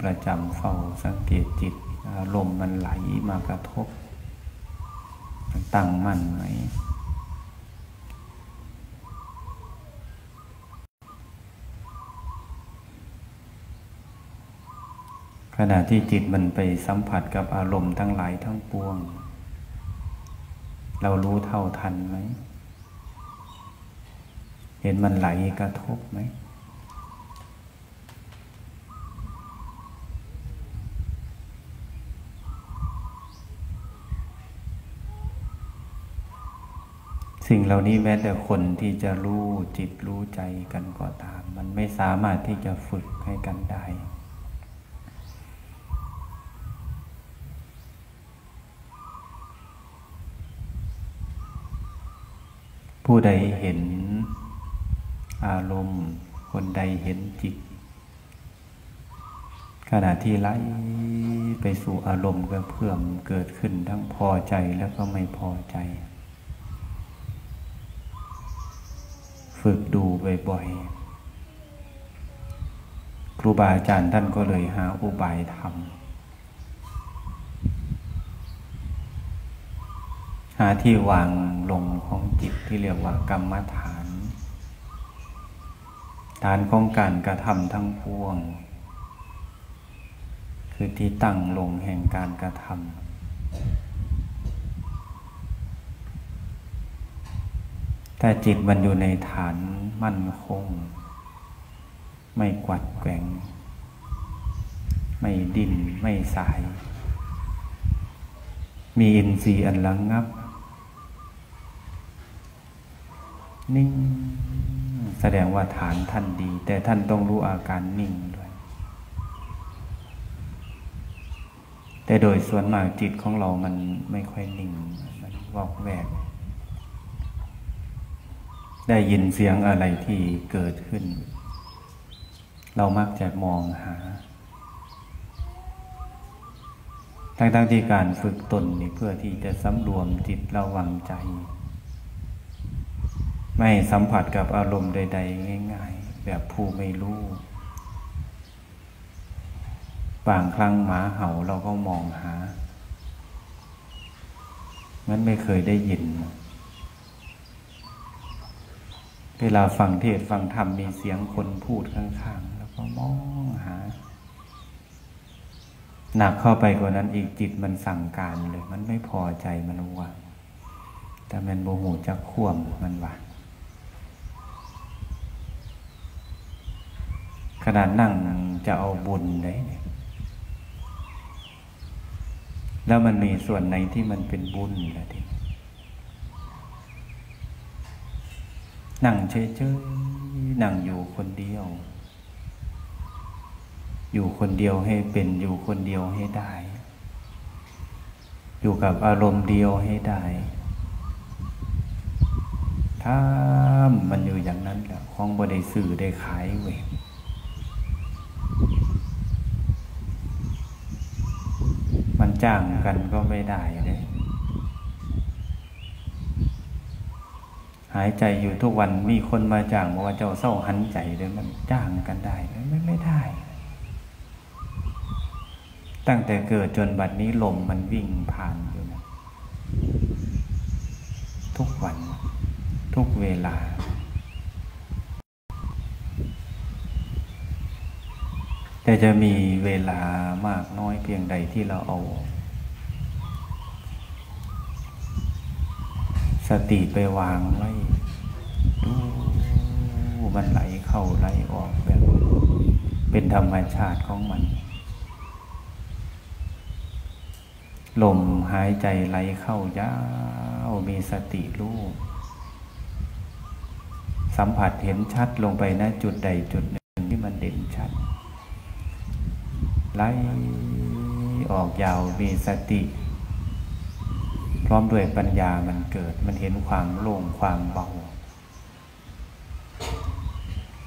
ประจำเฝ้าสังเกตจิต อารมณ์มันไหลมากระทบมันตั้งมั่นไหมขณะที่จิตมันไปสัมผัสกับอารมณ์ทั้งหลายทั้งปวง เรารู้เท่าทันไหม เห็นมันไหลกระทบไหม สิ่งเหล่านี้แม้แต่คนที่จะรู้จิตรู้ใจกันก็ตาม มันไม่สามารถที่จะฝึกให้กันได้ ผู้ใดเห็นอารมณ์ คนใดเห็นจิต ขณะที่ไล่ไปสู่อารมณ์ก็เพื่อมเกิดขึ้นทั้งพอใจแล้วก็ไม่พอใจ ฝึกดูบ่อยๆ ครูบาอาจารย์ท่านก็เลยหาอุบายทำหาที่วางลงของจิตที่เรียกว่ากรรมฐาน ฐานของการกระทำทั้งปวง คือที่ตั้งลงแห่งการกระทำ แต่จิตมันอยู่ในฐานมั่นคง ไม่กวัดแกงไม่ดิ้นไม่สาย มีอินทรีย์อันลังงับ นิ่ง แสดงว่าฐานท่านดี แต่ท่านต้องรู้อาการนิ่งด้วย แต่โดยส่วนมากจิตของเรามันไม่ค่อยนิ่ง มันวอกแวก ได้ยินเสียงอะไรที่เกิดขึ้น เรามักจะมองหา ทั้งๆที่การฝึกตนนี่เพื่อที่จะสำรวมจิตระวังใจ ไม่สัมผัสกับอารมณ์ใด ๆ ง่าย ๆ แบบผู้ไม่รู้ บางครั้งหมาเห่าเราก็มองหา มันไม่เคยได้ยินเเวลาฟังเทศฟังธรรมมีเสียงคนพูดข้างๆ แล้วก็มองหา หนักเข้าไปกว่านั้นอีกจิตมันสั่งการเลย มันไม่พอใจมันว่าแต่มันโมโหจะข่วมมันว่าขนาดนั่งจะเอาบุญเลยแล้วมันมีส่วนไหนที่มันเป็นบุญละที นั่งเฉยๆนั่งอยู่คนเดียว อยู่คนเดียวให้เป็นอยู่คนเดียวให้ได้ อยู่กับอารมณ์เดียวให้ได้ถ้ามันอยู่อย่างนั้นแหละของบได้สื่อได้ขายเวทมันจ้างกันก็ไม่ได้เลย หายใจอยู่ทุกวันมีคนมาจ้างบอกว่าเจ้าเศร้าหันใจเลยมันจ้างกันได้ไม่ไม่ได้ ตั้งแต่เกิดจนบัดนี้ลมมันวิ่งผ่านอยู่นะทุกวัน ทุกเวลา แต่จะมีเวลามากน้อยเพียงใดที่เราเอา สติไปวางไว้ดูมันไหลเข้าไหลออกแบบเป็นธรรมชาติของมัน ลมหายใจไหลเข้ายาวมีสติรู้สัมผัสเห็นชัดลงไปณจุดใดจุดหนึ่งที่มันเด่นชัดไหลออกยาวมีสติ พร้อมด้วยปัญญามันเกิด มันเห็นความโล่งความเบา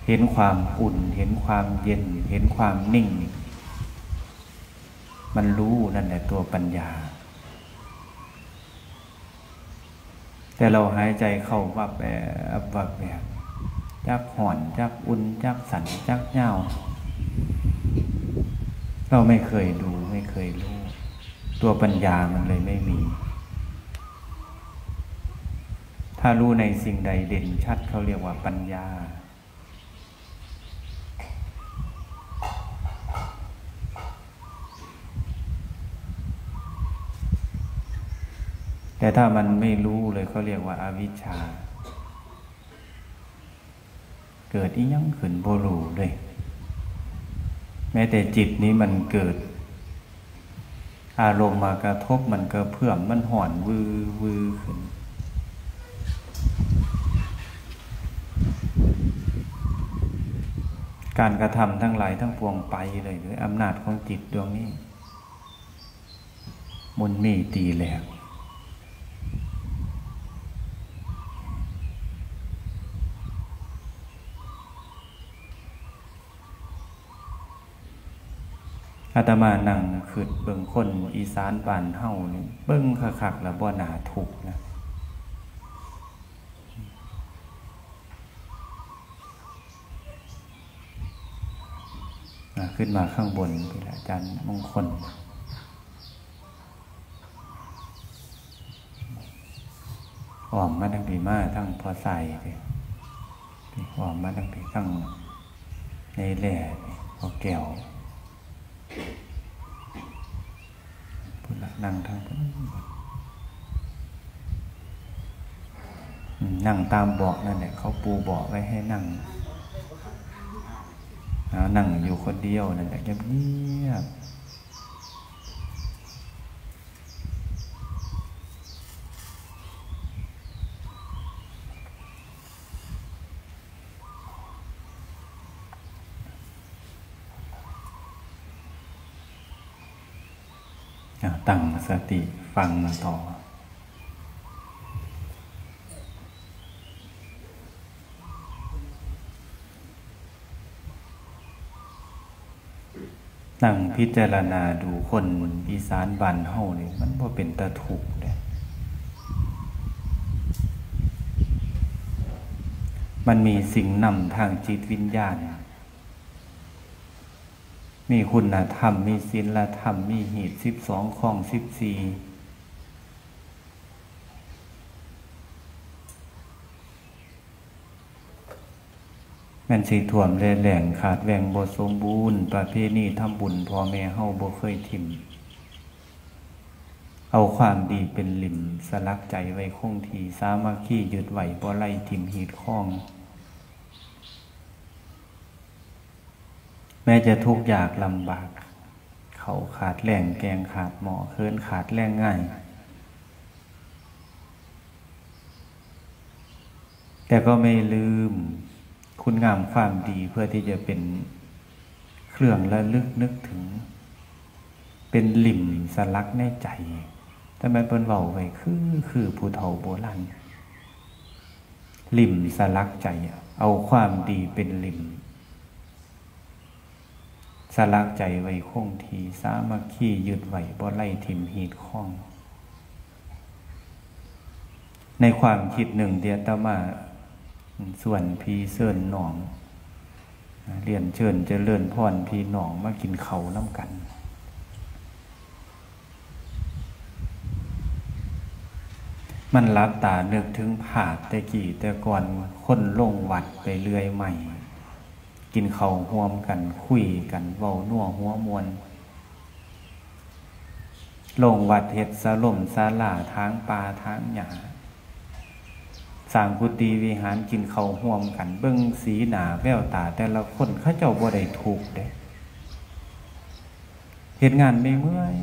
เห็นความอุ่น เห็นความเย็น เห็นความนิ่ง มันรู้นั่นแหละตัวปัญญา แต่เราหายใจเข้าวับแบบวับแบบจักห่อนจักอุ่นจักสั่นจักเงาเราไม่เคยดูไม่เคยรู้ ตัวปัญญามันเลยไม่มี ถ้ารู้ในสิ่งใดเด่นชัดเขาเรียกว่าปัญญา แต่ถ้ามันไม่รู้เลยเขาเรียกว่าอาวิชชา เกิดอียังขึ้นโบลูเลยแม้แต่จิตนี้มันเกิด อารมณ์มากระทบมันก็เพื่อมมันห่อนวือวือขึ้น การกระทำทั้งหลายทั้งปวงไปเลยด้วยอำนาจของจิตดวงนี้มุนมีตีแหลกอาตมานั่งคืดเบิ่งคนอีสานบ้านเฮานี่เบิ่งคักๆแล้วบ่หนาถูกนะ ขึ้นมาข้างบนพี่ละอาจารย์มงคลออมมาตั้งปีมาทั้งพอใส่เลยออมมาตั้งปีทั้งในแหล่พอแก้วพุทธนั่งทางนั่งตามบอกนั่นแหละเขาปูบอกไว้ให้นั่ง นั่งอยู่คนเดียวนั่นแหละเงียบตั้งสติฟังต่อ นั่งพิจารณาดูคนอีสานบ้านเฮานี่มันพ่เป็นตะถูกเลยมันมีสิ่งนำทางจิตวิญญาณ มีคุณธรรม มีศีลธรรม มีเหตุสิบสองข้องสิบสี่ มันสีถ่วมแหล่งขาดแหวงบสมบูรณ์ประเพณีทำบุญพ่อแม่เฮาบ่เคยทิม เอาความดีเป็นหลิมสลักใจไว้คงทีสามัคคียึดไหวบ่ไล่ทิมหีดข้อง แม้จะทุกข์ยากลำบาก เขาขาดแรงแกงขาดหมอเคินขาดแรงง่ายแต่ก็ไม่ลืม คุณงามความดีเพื่อที่จะเป็นเครื่องระลึกนึกถึง เป็นหลิ่มสลักในใจแต่มันเป็นเบาไว้คือคือผู้เฒ่าโบราณหลิ่มสลักใจ เอาความดีเป็นหลิ่มสลักใจไว้คงทีสามัคคียึดไหวบ่ไล่ทิมหีดข้อง ในความคิดหนึ่งเดียตมา ส่วนพีเสื่อนหนองเรียนเชิญเจริญพรพีหนองมากินเขาน้ำกันมันรับตาเนึกถึงผาดแต่กี่แต่ก่อนคนลงวัดไปเรื่อยใหม่ กินเขาห่วมกันคุยกันเว้านัวหัวมวลลงวัดเห็ดสลมสาลาทางปลาทางหยา สางกุฏิวิหารกินเขาห่วมกัน เบิ้งสีหนาแววตา แต่ละคนเข้าเจ้าบ่ได้ถูกเด้เหตุงานไม่เมื่อย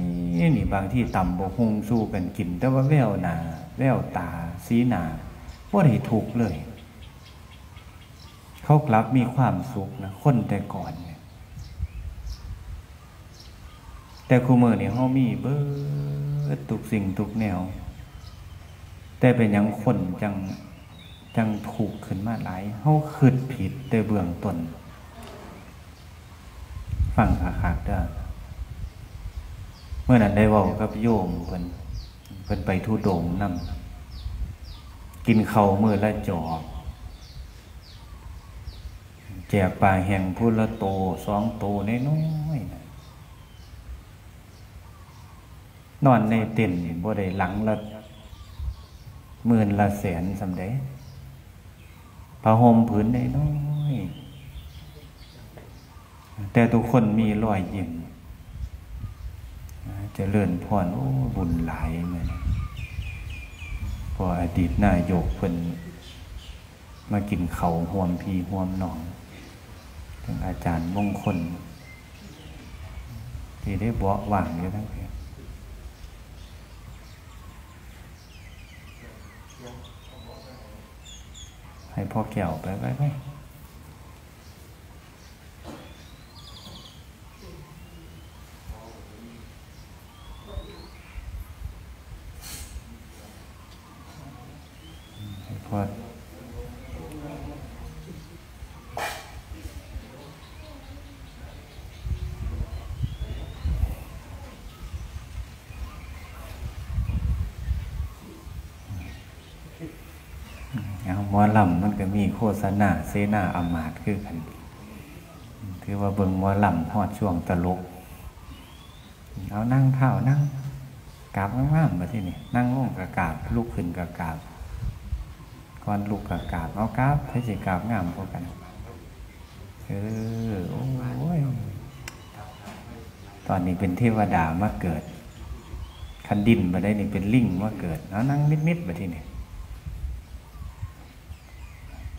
นี่บางที่ต่ำบกฮงสู้กันกิน แต่ว่าแววหนาแววตา สีหนาบ่ได้ถูกเลย เขากลับมีความสุขนะคนแต่ก่อนเนี่ยแต่คูเมื่อนี่เขามีเบิดทุกสิ่งทุกแนว แต่เป็นยังคนจัง จังถูกขึ้นมาหลายเขาคืดผิดแต่เบื้องต้นฟังขาขาดเด้อเมื่อนั้นได้ว่ากับโยมเพิ่นเพิ่นไปทุดงนำกินเขาเมื่อละจอบแจกปลาแห่งพุละโตสองโตน้อยๆนอนในเต็นท์บ่ได้หลังละหมื่นละแสนสำเด็จ ผ้าห่มผืนได้น้อยแต่ทุกคนมีรอยยิ้มจะเลื่อนพรโอ้บุญหลายเหมือนพออดีตนายกเพิ่นมากินเขาห่วมพีห่วมหนองทั้งอาจารย์มงคลที่ได้บอกว่างอยู่ทั้งเพศ ให้พ่อแก้วไปไปไปให้พ่อเอาหมอ ลำมันก็มีโฆษณาเสนาอำมาตคือกัน ถือว่าเบิงมอลำฮอดช่วงตลก เอานั่งเท้านั่งกราบงามๆมาที่นี่นั่งลงกระกาบลุกขึ้นกระกาบก่อนลุกกระกาบเอากราบให้สิกราบงามพวกกันเออโอ้ยตอนนี้เป็นเทวดามาเกิดคันดินมาได้นี่เป็นลิงมาเกิดเอานั่งมิดๆมาที่นี่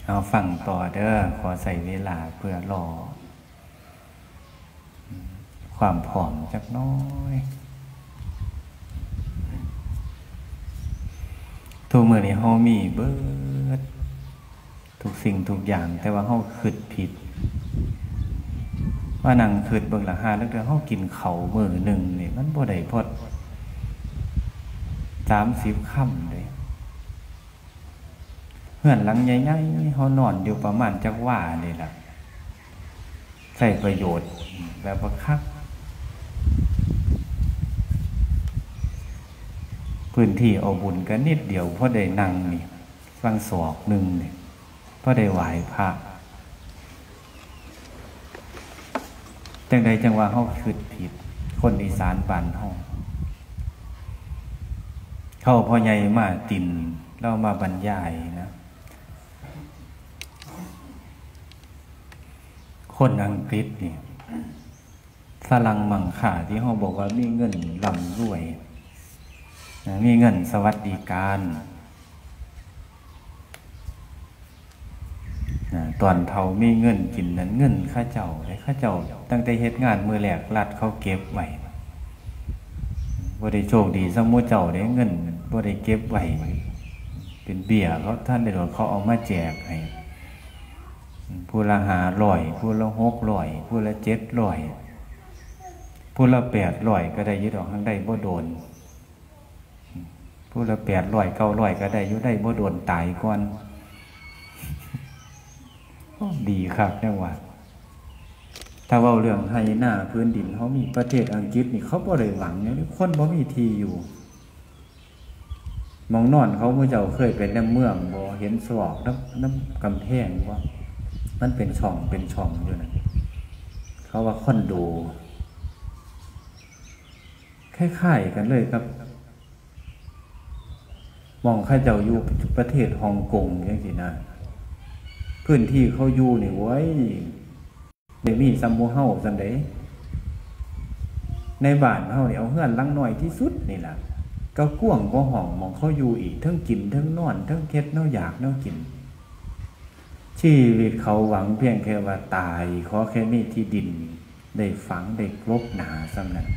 เอาฟังต่อเด้อขอใส่เวลาเพื่อรอ ความผอมจักน้อย ทุกเมื่อนี้เฮามีเบิด ทุกสิ่งทุกอย่างแต่ว่าเฮาคิดผิด ว่านังคิดเบิ่งละหาแล้วเดี๋ยวเฮากินเขามือหนึ่งนี่มันบ่ได้พอด30ค่ำเลย เฮือนหลังใหญ่ๆเฮานอนอยู่ประมาณจักว่านี่ล่ะใช้ประโยชน์แบบว่าคักพื้นที่เอาบุญกันนิดเดียวเพราะได้นั่งนี่ฟังศอกหนึ่งนี่เพราะได้ไหวพระจังใดจังว่าเฮาคิดผิด คนอีสานบ้านเฮาเข้าพ่อใหญ่มาตินเรามาบรรยายนะ คนอังกฤษนี่ฝรั่งมังค่าที่เขาบอกว่ามีเงินลำรวย มีเงินสวัสดิการตอนเทามีเงินกินนั้นเงินข้าเจ้าเลยข้าเจ้า ตั้งแต่เฮ็ดงานมือแหลกรัดเขาเก็บไว้บ่ได้โชคดีสมมุติเจ้าได้เงินบ่ได้เก็บไว้เป็นเบี้ยเขาท่านได้โดนเขาเอามาแจกให้ ผู้ละหาร้อย ผู้ละหกร้อย ผู้ละเจ็ดร้อย ผู้ละแปดร้อยก็ได้ยึดออกทั้งได้บ่โดน ผู้ละแปดร้อยเก้าร้อยก็ได้อยุได้บ่โดนตายก่อนดีครับเนี่ยว่าถ้าว่าเรื่องไฮหน้าพื้นดินเขามีประเทศอังกฤษนี่เขาบ่ได้หวังเนี่ยคนบ่มีทีอยู่มองนอนเขาเมื่อเจ้าเคยเป็นน้ำเมืองบ่เห็นสวอกน้ำน้ำกำแพงว่า มันเป็นช่องเป็นช่องอยู่นะเขาว่าคอนโดคล้ายๆกันเลยครับมองข้าเจ้าอยู่ประเทศฮ่องกงอย่างสินะพื้นที่เขาอยู่นี่ไว้เดี๋ยวมีซัมโมเฮาสันเดในบ้านเฮาเนี่ยเอาเฮือนลังหน่อยที่สุดนี่แหละก็กว้างก็ห้องมองเขาอยู่อีกทั้งกินทั้งนอนทั้งเค็ดเน่าอยากเน่ากิน ชีวิตเขาหวังเพียงแค่ว่าตายขอแค่มีที่ดิน ได้ฝังได้กลบหนาสำนั้น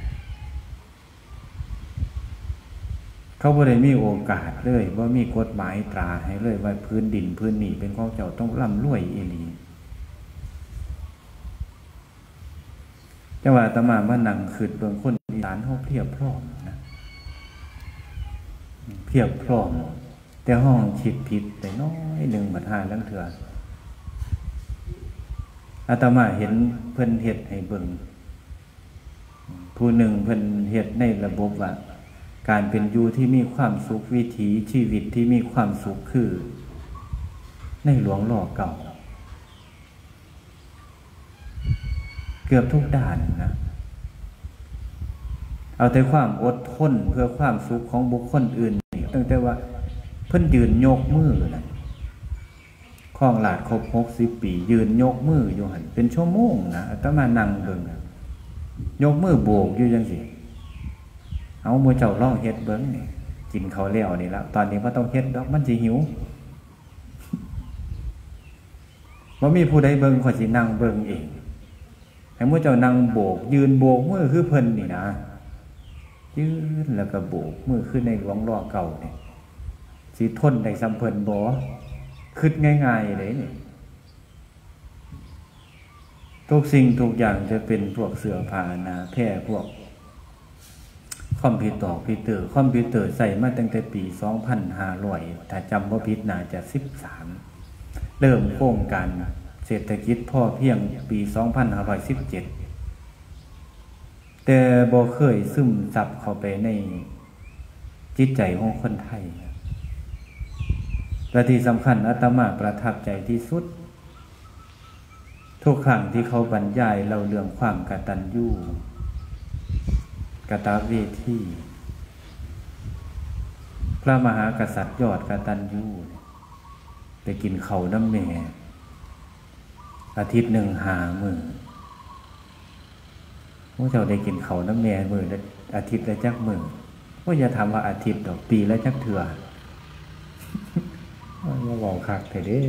เขาบ่ได้มีโอกาสเลยว่ามีกฎหมายตราให้เลยว่าพื้นดินพื้นนี้เป็นของเจ้าต้องร่ำรวยเอหลีจังหวะตมามานั่งคืดเบื้องคนอีสานเขาเพียบพร้อมนะเพียบพร้อม แต่ห้องคิดผิดแต่น้อยหนึ่งบัดหาลังเถื่อ อาตมาเห็นเพิ่นเฮ็ดให้เบิ่งผู้หนึ่งเพิ่นเฮ็ดในระบบว่า การเป็นอยู่ที่มีความสุขวิถีชีวิตที่มีความสุขคือ ในหลวงหล่อเก่า เกือบทุกด้านนะ เอาแต่ความอดทนเพื่อความสุขของบุคคลอื่นตั้งแต่ว่า เพิ่นยืนยกมือนะ ข้องหลาดครบหกสิบปี ยืนยกมืออยู่หันเป็นชั่วโมงนะอาตมานั่งเบิ่งยกมือโบกอยู่ยังสิเอามือเจ้าล่องเฮ็ดเบิ้งนี่กินเขาเลี้ยวนี่แล้วตอนนี้ว่าต้องเฮ็ดดอกมันจะหิวว่ามีผู้ใดเบิ้งขอสินั่งเบิ้งเองให้มือเจ้านั่งโบก ยืนโบกมือคือเพิ่นนี่นะยืนแล้วก็โบกมือขึ้นในหลวงรอเก่าเนี่ยสิทนในสัมเพิ่นบ่ คืดง่ายๆเลยนี่ทุกสิ่งทุกอย่างจะเป็นพวกเสือผานาแพร่พวก คอมพิวเตอร์พิวเตอร์คอมพิวเตอร์ใส่มาตั้งแต่ปี 2500ถ้าจำว่าผิดน่าจะ 13 เริ่มโครงการเศรษฐกิจพ่อเพียงปี 2517 แต่บ่เคยซึมซับเข้าไปในจิตใจของคนไทย และที่สำคัญอาตมาประทับใจที่สุด ทุกครั้งที่เขาบรรยายเราเรื่องความกตัญญูกตเวทีพระมหากษัตริย์ยอดกตัญญูไปกินเขาน้ำแม่ อาทิตย์หนึ่งหามือพวกเจ้าได้กินเขาน้ำแม่มืออาทิตย์ละจักมือว่าจะทำว่าอาทิตย์ดอกปีละจักเถื่อ มาบอกคักเถเด้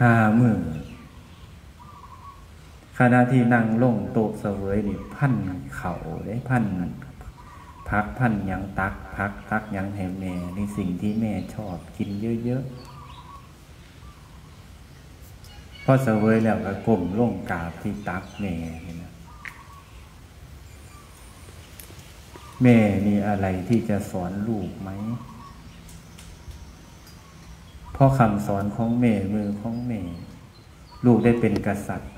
ห้ามือขณะที่นั่งลงโต๊ะเสวยนี่พันเข่าได้พันพักพันยังตักพักตักยังให้แม่ในสิ่งที่แม่ชอบกินเยอะๆพอเสวยแล้วก็กลมลงกาบที่ตักแม่นะ แม่มีอะไรที่จะสอนลูกไหม เพราะคำสอนของแม่มือของแม่ ลูกได้เป็นกษัตริย์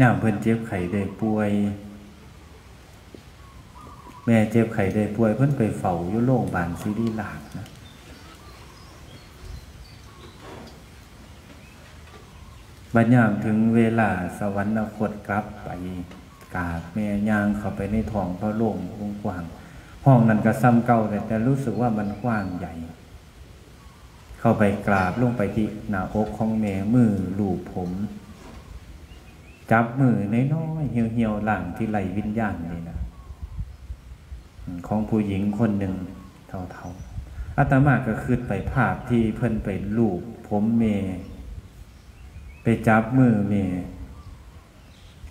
ย่ามเพิ่นเจ็บไข้ได้ป่วย แม่เจ็บไข้ได้ป่วย เพิ่นไปเฝ้าอยู่โรงพยาบาลซีรีลากนะบัดยามถึงเวลาสวรรคตกลับไป กาบแม่ยางเข้าไปในท้องพระโล่งกว้างห้องนั้นก็ซ้ำเก่าแต่แต่รู้สึกว่ามันกว้างใหญ่ เข้าไปกราบลงไปที่หน้าอกของแม่มือลูบผม จับมือน้อยๆเหี่ยวๆหลังที่ไหลวิญญาณนี่นะของผู้หญิงคนหนึ่งเท่าๆอาตมาก็คืดไปภาพที่เพิ่นไปลูบผมเม ไปจับมือเม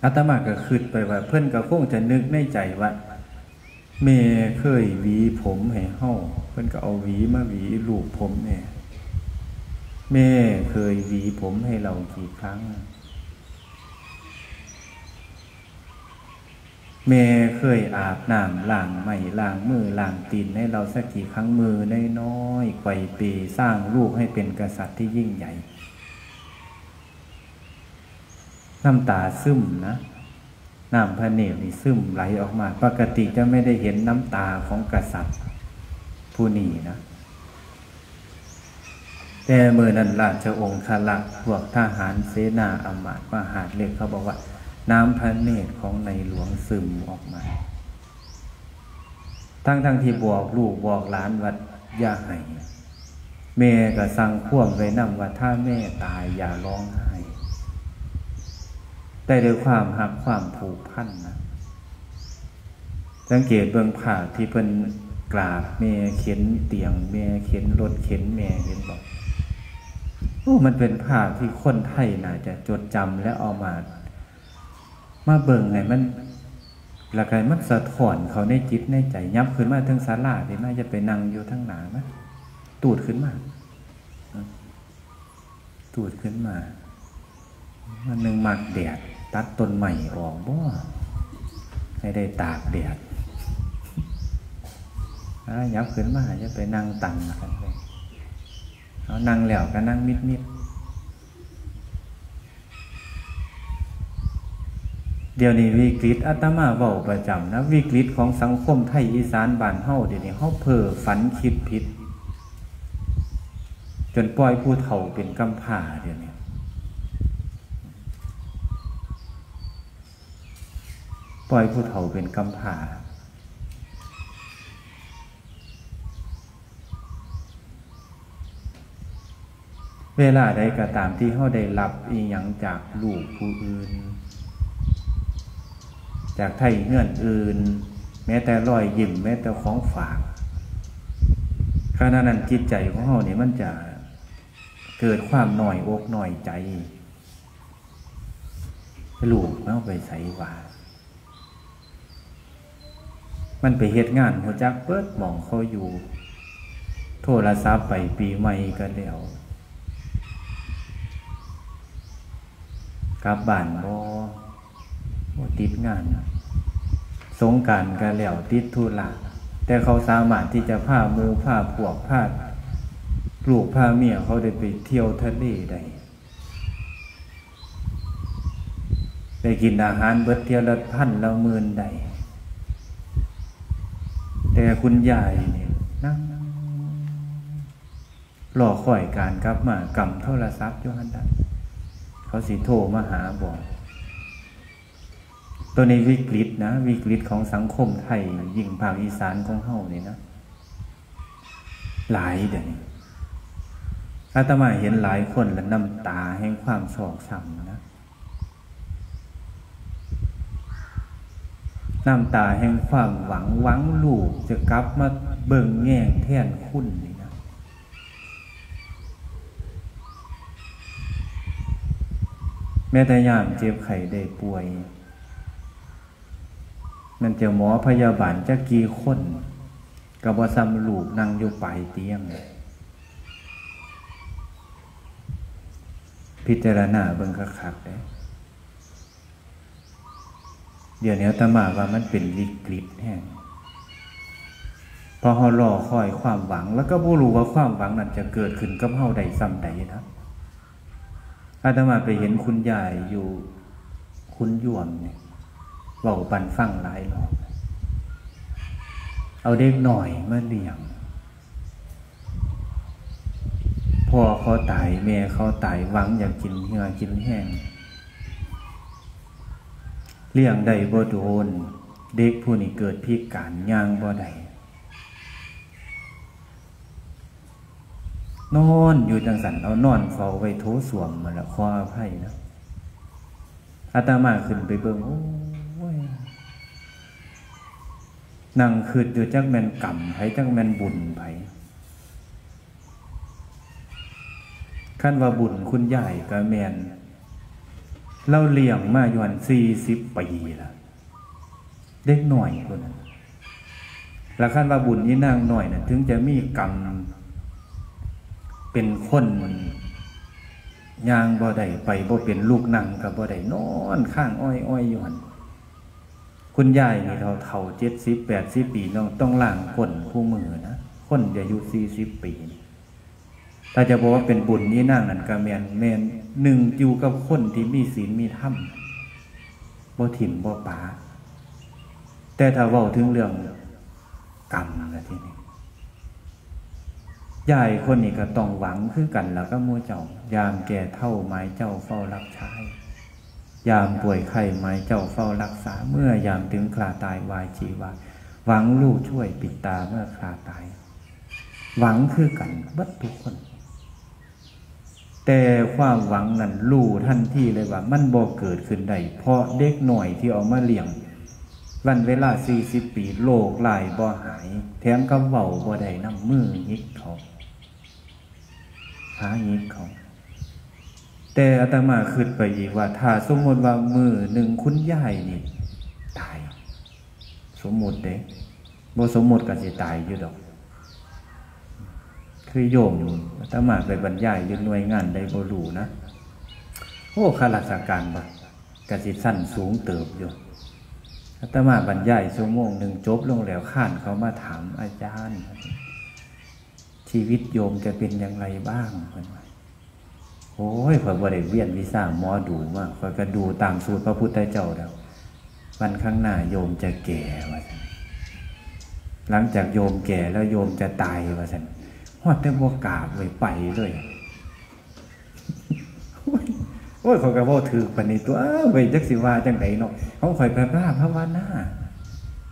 อาตมาก็คืดไปว่า เพื่อนก็คงจะนึกในใจว่าเมเคยหวีผมให้เฮาเพื่อนก็เอาหวีมาหวีลูกผมเนี่ยแม่เคยหวีผมให้เรากี่ครั้ง แม่เคยอาบน้ำล้างใหม่ล้างมือล้างตีนให้เราสักกี่ครั้งมือน้อยๆไกวปีสร้างลูกให้เป็นกษัตริย์ที่ยิ่งใหญ่ น้ำตาซึมนะน้ำพระเนตรนี่ซึมไหลออกมา ปกติจะไม่ได้เห็นน้ำตาของกษัตริย์ ผู้นี้นะ แต่เมื่อนั้นราชองค์คลักพวกทหารเสนาอมาตย์มหาดเล็กเขาบอกว่า น้ำพระเนตรของในหลวงซึมออกมา ทั้งทั้งที่บอกลูกบอกหลานวัดอย่าให้แม่ก็สั่งข่วมไว้นำว่าถ้าแม่ตายอย่าร้องไห้ ได้ด้วยความหักความผูกพันนะสังเกตเบื้องผ่าที่เพิ่นกราบเมเข็นเตียงเมเข็นรถเข็นแม่เห็นบอกโอ้มันเป็นภาพที่คนไทยน่าจะจดจำและเอามา มาเบิ่งไงมันละกันมันสะท้อนเขาในจิตในใจยับขึ้นมาทั้งศาลาที่น่าจะไปนั่งอยู่ทั้งหนาไหมตูดขึ้นมา ตูดขึ้นมา มันหนึ่งมักแดด ตัดต้นใหม่ออกบ่ให้ได้ตากแดดยับขึ้นมาจะไปนั่งตังกันไปเอานั่งแล้วก็นั่งมิดมิดเดี๋ยวนี้วิกฤตอาตมาเบาประจำนะวิกฤตของสังคมไทยอีสานบ้านเฮาเดี๋ยวนี้เฮาเพ้อฝันคิดผิด จนปล่อยผู้เฒ่าเป็นกำพร้าเดี๋ยวนี้ ล่อยผู้เฒ่าเป็นกำพร้าเวลาใดก็ตามที่เขาได้รับอีหยังจากลูกผู้อื่น จากไทยเงื่อนอื่น แม้แต่รอยยิ้มแม้แต่ของฝากขณะนั้นจิตใจของเขาเนี่ยมันจะเกิดความหน่อยอกหน่อยใจลูกเอาไปใส่หว่า มันไปเหตุงานหัวจักเปิดมองเขาอยู่ โทรศัพท์ไปปีใหม่กันแล้วกลับบ้านบ่บ่ติดงานสงการกันแล้วติดธุระแต่เขาสามารถที่จะพาหมูพาพวกพาลูกพาเมียเขาได้ไปเที่ยวทะเลได้ไปกินอาหารเบิดเที่ยวละพันละหมื่นได้ แต่คุณยายเนี่ยนั่งรอคอยการกลับมากำโทรศัพท์ยู่หันดันเขาสิโทรมาหาบอกตัวในวิกฤตนะ วิกฤตของสังคมไทยยิ่งภาคอีสานของเฮานี่นะ หลายเดี๋ยวนี้อาตมาเห็นหลายคนและน้ำตาแห่งความโศกช้ำนะ น้ำตาแห่งความหวังหวังลูกจะกลับมาเบิ่งแง่งแท่นคุณนี่นะแม้แต่ยามเจ็บไข้ได้ป่วย มันจะหมอพยาบาลจะกี่คนกับบซ้ำลูกนั่งอยู่ปลายเตียง พิจารณาเบิ่งคักๆเลย เดี๋ยวนี้ตมาว่ามันเป็นวิกฤตแห่งพอเขารอคอยความหวัง แล้วก็บ่รู้ว่าความหวังนั้นจะเกิดขึ้นกับเฮาใดซ้ำใดนะอาตมาไปเห็นคุณยายอยู่คุณยวมเนี่ยเบาปันฟังหลายรอบเอาเด็กหน่อยมาเลี้ยงพ่อเขาตายแม่เขาตายหวังอยากกินเหือกินแห้ง เลี้ยงได้บ่โดน เด็กผู้นี้เกิดพิการย่างบ่ได้นอนอยู่จังสันเอานอนเฝ้าไว้โถสวมมาละขออภัยนะอาตมาขึ้นไปเบิ่งโอ้ยนั่งคืดอยู่จักแมนกรรมไผจักแมนบุญไผขั้นว่าบุญคุณใหญ่กับแมน เราเลี้ยงมาอยู่หันสี่สิบปีละเด็กหน่อยคนนั้นแล้วขั้นว่าบุญนี่นางหน่อยนะ่ะ ถึงจะมีกรรมเป็นคนมันยางบ่ได้ไปบ่เป็นลูกนั่งกับบ่ได้นอนข้างอ้อยอ้อยอยู่หันคุณยายนี่เท่าเท่าเจ็ดสิบแปดสิบปีน้องต้องล่างคนผู้มือนะคนอายุสี่สิบปี ถ้าจะบอกว่าเป็นบุญนี่นั่งนั่นก็แมนแมนหนึ่งอยู่กับคนที่มีศีลมีธรรมบ่ถิ่มบ่ป่าแต่ถ้าเว้าถึงเรื่องกรรมนะทีนี้ยายคนนี้ก็ต้องหวังคือกันแล้วก็มู่เจ้ายามแก่เท่าไม้เจ้าเฝ้ารักชายยามป่วยไข้ไม้เจ้าเฝ้ารักษาเมื่อยามถึงคลาตายวายชีวาหวังลูกช่วยปิดตาเมื่อคลาตาย หวังคือกันบัดทุกคน แต่ความหวังนั้นรู้ทันทีเลยว่า มันบ่เกิดขึ้นได้เพราะเด็กหน่อยที่เอามาเลี้ยงวันเวลาสี่สิบปีโลกลายบ่หาย แถมกับเบาบ่ได้น้ำมือยิกเขาหายิกเขาแต่อาตมาคิดไปอีกว่า ถ้าสมมติว่ามือหนึ่งคุณยายนี่ ตาย สมมติเด้บ่สมมติก็สิตายอยู่ดอก คือโยมอาตมาไปบรรยายอยู่หน่วยงานได้บ่รู้นะ โอ้ข้าราชการบ่กสิสั้นสูงเติบอยู่อาตมาบรรยายชั่วโมงหนึ่งจบลงแล้วข้านเขามาถามอาจารย์ ชีวิตโยมจะเป็นอย่างไรบ้างเพื่อนว่าโอ้ยข่อยบ่ได้เวียนวิซ่าหมอดูมากข่อยก็ดูตามสูตรพระพุทธเจ้าแล้ว วันข้างหน้าโยมจะแก่ว่าสันหลังจากโยมแก่แล้วโยมจะตายว่าสัน ฮอดแต่บ่กราบไว้ไปเลยโอ้ยข่อยก็บ่ถือปานนี้ตัวเว้ยจักสิว่าจังไดเนาะเขาข่อยไปพระภาวนา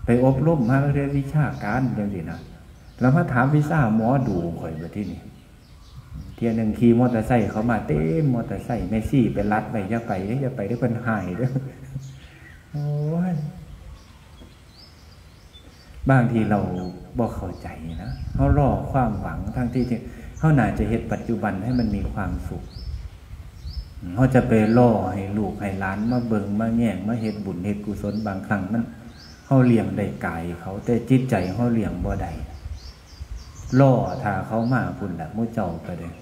ไปอบรมมาเรียนวิชาการจังซี่นะแล้วมาถามวิชาหมอดูข่อยบ่ที่นี่เที่ยหนึงขี่มอเตอร์ไซค์เขามาเต็มมอเตอร์ไซค์แม่ซี่ไปรัดไปอย่าไปเด้ออย่าไปเด้อเพิ่นหายเด้อโอ้ยบางทีเรา บอกเข้าใจนะเขารอความหวังทั้งที่เขาน่าจะเห็นปัจจุบันให้มันมีความสุขเขาจะไปล่อให้ลูกให้หลานมาเบิงมาแง่งมาเห็ดบุญเห็ดกุศลบางครั้งมันเขาเลี้ยงได้กายเขาแต่จิตใจเขาเลี้ยงบ่ได้ล่อถ้าเขามาพุ่นละมุ่เจ้าไปเลย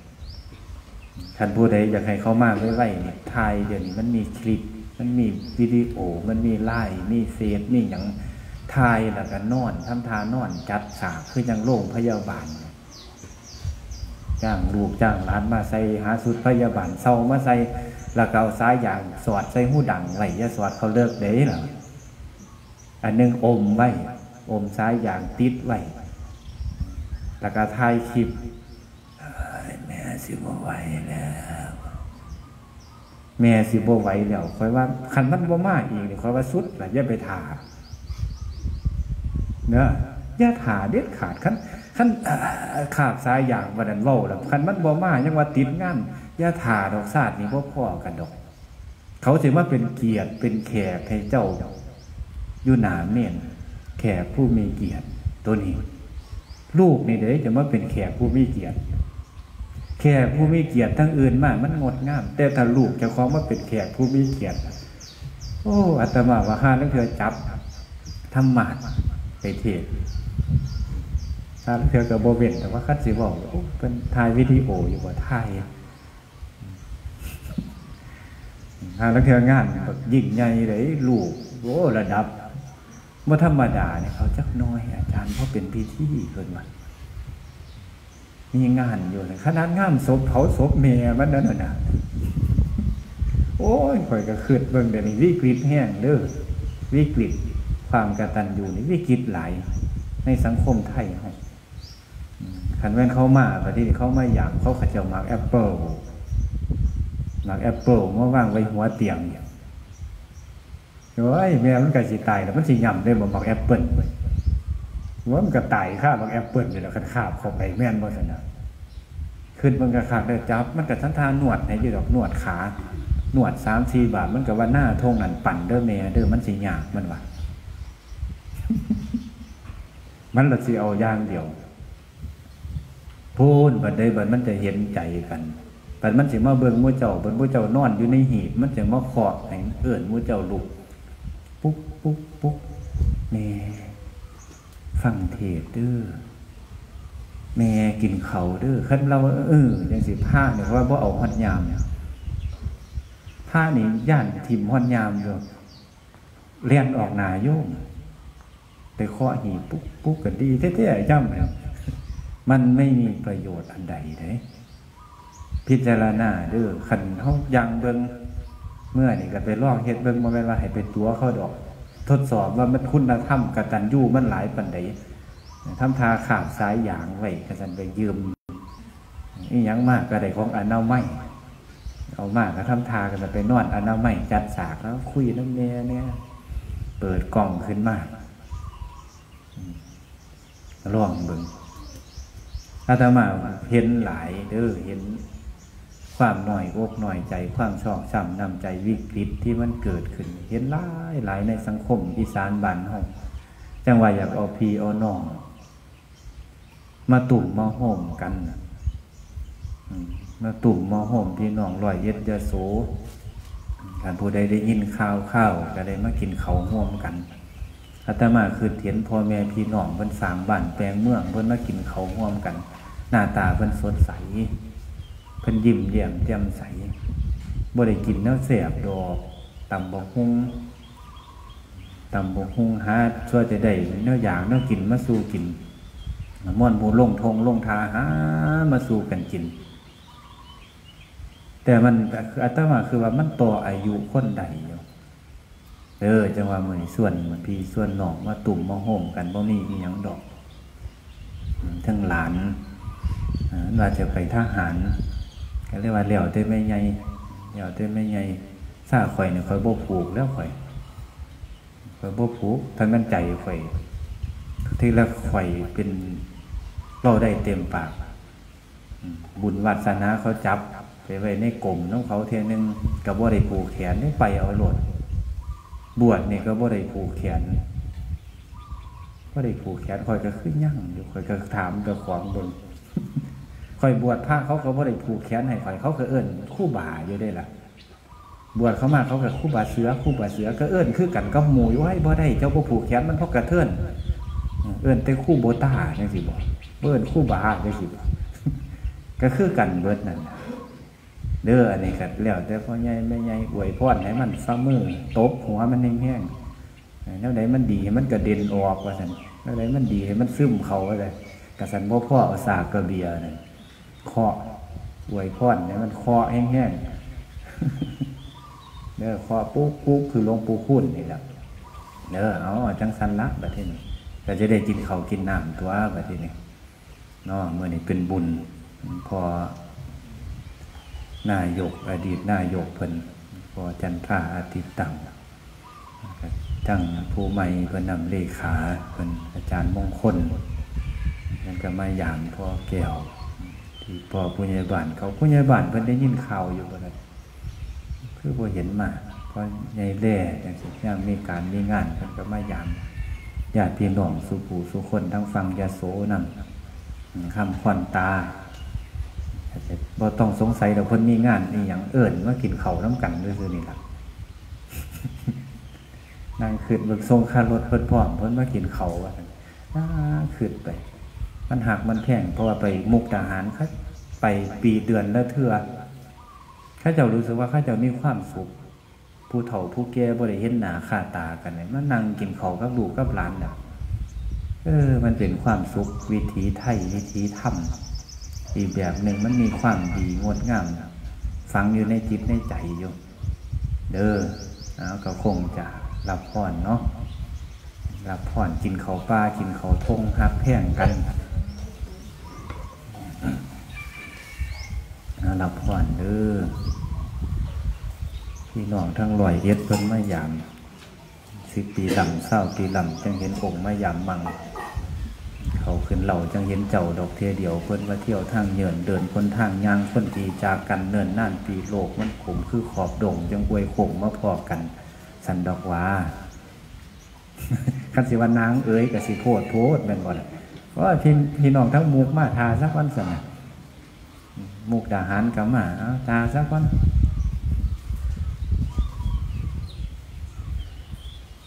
ท่านผู้ใดอยากให้เขามาไว้ไว้เนี่ยทยเดี๋ยวนี้มันมีคลิป มันมีวิดีโอ มันมีไลน์มีเฟมีอย่าง ทายแล้วก็นอนทำทานอน จัดฉากคือยังโรงพยาบาลจ้างลูกจ้างร้านมาใส่หาสุดพยาบาลเศร้ามาใส่แล้วก็เอาสายยางสอดใส่หูดังไว้อยาสอดเขาเลิกเด้หรออันหนึงอมไว้อมสายยางติดไว้แล้วก็ถ่ายคลิปแม่สิบไหวแล้วแม่สิบไหวแล้วคอยว่าคันมันบ่มาอีกคอยว่าสุดล่ะอย่าไปถ่า นะอย่าถาเด็ดขาดขั้นขั้นขาบสายอย่างวันนั้นเว้าแล้วคันมันบ่มายังว่าติดงานอย่าถาดอกซาดนี่บ่พ่อกันดอก เขาถือว่าเป็นเกียรติเป็นแขกให้เจ้าอยู่หนาเมนแขกผู้มีเกียรติตัวนี้ลูกนี่เด้จะมาเป็นแขกผู้มีเกียรติแขกผู้มีเกียรติทั้งอื่นมากมันงดงาม แต่ถ้าลูกจะคล้าของมาเป็นแขกผู้มีเกียรติโอ้อาตมาว่าห้านั่นคือจับทำหมาด ไปเทศถ้าเพื่อกับโบเวนแต่ว่าคัดสิบอกโอ้เป็นถ่ายวิดีโออยู่บ่ถ่ายหาแล้วเทืองานแบบยิ่งใหญ่เลยลูกโอ้ระดับว่าธรรมดาเนี่ยเขาจักน้อย อาจารย์เพราะเป็นพิธีเกินมามีงานอยู่เลยขนาดงานศพเผาศพเมียมันนั่นน่ะโอ้ยข่อยก็คืดเบิ่งเดี๋ยวนี้วิกฤตแห้งเด้อวิกฤต ความกตัญญูนี่วิกฤตหลายในสังคมไทยเฮาอืมคันแม่นเขามาปฏิเขามาอย่างเขาเขาจะมักแอปเปิลมักแอปเปิลมาว่างไว้หัวเตียงโอ้ยแม่มันก็สิตายแล้วมันสิย่ำได้บ่มักแอปเปิลว่ามันก็ตายค่ามักแอปเปิลนี่แหละคันคาบเข้าไปแม่นบ่ซั่นะขึ้นมันก็ขาดได้จับ มันก็ทันทานนวดให้อยู่ดอกนวดขาหนวดสามสี่บาทมันกับว่าหน้าทงนั่นปั่นเด้อเมเด้อมันสิยากมันว่า มันละสิเอาอย่างเดียว พูนบัดใดบัดมันจะเห็นใจกันบัดมันสิมาเบิ่งมู่เจ้าบัดมู่เจ้านอนอยู่ในหีบ มันจะมาขอบให้เอื้อนมู่เจ้าลุกปุ๊กปุ๊กปุ๊กแม่ฟังเทศเด้อแม่กินเขาเด้อคันเราเออจังสิผ้าเนี่ยเพราะว่าบ่เอาหัดยามเนี่ยผ้านี่ย่านทิมหอนยามอยู่เรียนออกหนาโยม ไปเคาะหีปุ๊กปุ๊กกันดีเท่ๆจ้ำเนี่ยมันไม่มีประโยชน์อันใดเลยพิจารณาเด้อขันเขายังเบิงเมื่อนี่ก็ไปลอกเฮ็ดเบิงมาเว่าให้ไปตัวเขาดอก ทดสอบว่ามันคุณธรรมกตัญญูมันหลายปันใดทำทาขาบสายยางไว้กระสันไปยืมนี่ยังมากก็ได้ของอนนาไม่เอามากก็ทำทากันไปนอนอนาไมัยจัดสากแล้วคุยน้ำเมียเนี่ยเปิดกล่องขึ้นมา ล่องเบึงอาตมาเห็นหลายเด้อเห็นความหน่อยอกหน่อยใจ ความชอบช้ำนำใจวิกฤตที่มันเกิดขึ้น เห็นหลายหลายในสังคมอีสานบ้านเฮาจังว่าอยากเอาพีเอาน้องมาตุ่มมาโฮมกันมาตุ่มมาห่มพี่น้องลอยเย็ดยาโสการผู้ใดได้ยินข่าวข้าวก็ได้มากินเขาวร่วมกัน อาตมาคือเถียนพ่อแม่พี่น้องเพิ่นสร้างบ้านแปลงเมืองเพิ่นมากินเขาวร่วมกัน หน้าตาเพิ่นสดใสเพิ่นยิ้มแย้มแจ่มใสบ่ได้กินแนวแสบดอกตำบ่ฮุงตำบ่ฮุงหาช่วยจะได้แนวอย่างแนวกินมาสู่กินม่วนหมูลงทงลงทาหามาสู่กันกิน แต่มันออัตมาคือว่ามันต่ออายุคนใด เออจังว่ามือส่วนมันพี่ส่วนน้องมาตุ่มมาโฮมกันบ่มีอีหยังดอกทั้งหลานอ่าว่าจะไปทหารก็เรียกว่าเหลี่ยวแต่ไม่ใหญ่เดี๋ยวแต่ไม่ไงซาข่อยเนี่ยข่อยบ่ผูกแล้วข่อยข่อยบ่ผูกท่านมั่นใจข่อยที่ละข่อยเป็นเล่าได้เต็มปากบุญวัสนาเขาจับไปไว้ในกลมน้องเขาเทียนึงกับบ่ได้ผูกแขนได้ไปเอาโหลด บวชนี่ก็บ่ได้ผูกแขนบ่ได้ผูกแขนคอยก็ขึ้นยั่งอยู่คอยก็ถามกับของบนคอยบวชพระเขาก็บ่ได้ผูกแขนให้คอยเขาก็เอิ้นคู่บ่าอยู่ได้ล่ะ บวชเขามาเขาก็คู่บ่าเสือคู่บ่าเสือก็เอิ้นคือกันกับหมูอยู่ให้บ่ได้เจ้าบ่ผูกแขนมันเพราะกระเทือนเอิ้นแต่คู่โบตาจังซี่บ่เอิ้นคู่บ่าจังซี่บ่ก็คือกันเบิดนั่น เด้ออันนี้ก็แล้วแต่พ่อใหญ่แม่ใหญ่อวยพรให้มันฟ้ามือตบหัวมันแห้งๆแล้วไหนมันดีมันกระเด็นออกว่าซั่นแล้วไหนมันดีให้มันซึมเขาว่าซั่นกระสันบ่พ่อเอาสากกระเบียเนั่นเคาะอวยพรให้มันเคาะแห้งๆเด้อเคาะปุ๊กปุ๊กคือลงปู่คุณนี่แหละเด้อเอาจังสันละบัดนี้ก็จะได้กินเขากินน้ำตัวบัดนี้เนาะมื้อนี้เป็นบุญพอ นายก อดีตนายกเพิ่นพอจันทราอาทิตย์ตั้งตั้งผู้ใหม่เพิ่นนำเลขาเพิ่นอาจารย์มงคลนั่นก็มาอย่างพ่อแก้วที่พ่อผู้ใหญ่บ้านเขาผู้ใหญ่บ้านเพิ่นได้ยินข่าวอยู่บ่ได้คือบ่เห็นมาเพราะใหญ่แล่จังซี่ย่างมีการมีงานเพิ่นก็มาอย่างญาติพี่น้องสุผู้สุคนทั้งฟังยาโสนำคำควันตา บ่ต้องสงสัยเราเพิ่นมีงานนี่อย่างเอิญว่ากินเขาน้ำกันด้วยคือนี่ละนั่งขึ้นเบิกทรงค่ารถเพิ่นพร้อมเพิ่นมากินเขาว่าน่าขึ้นไป มันหักมันแพงเพราะว่าไปมุกทหารเขาไปปีเดือนละเทือข้าเจ้ารู้สึกว่าข้าเจ้ามีความสุขผู้เฒ่าผู้แก่บริเห็นหนาคาตากันเนี่ยมันนั่งกินเขากับลูกกับหลานเนี่ยเออ มันเป็นความสุขวิถีไทยวิถีธรรม อีกแบบหนึ่งมันมีความดีงดงามฝังอยู่ในจิตในใจอยู่เด้อเอาก็คงจะรับพรเนาะรับพรกินเขาป้ากินเขาทงฮักแพ่งกันรับพรเด้อพี่น้องทั้งลอยเอ็ดเพิ่นมายามสิปีลำเศร้าปีลำจังเห็นองค์มายามมัง เขาขึ้นเหล่าจังเห็นเจ้าดอกเทียเดียวเพิ่นว่าเที่ยวทางเยินเดินคนทางยางคนดีจากกันเนินน่านปีโลกมันขมคือขอบดงจังอวยขมมาพอกัน สันดอกว่าคันสิวันนางเอ๋ยกับสิโพดโพดเป็นบ่ล่ะเพราะพี่พี่น้องทั้งมุกมาทาสักวันสนะมุกดาหารกับมาเอาสักวัน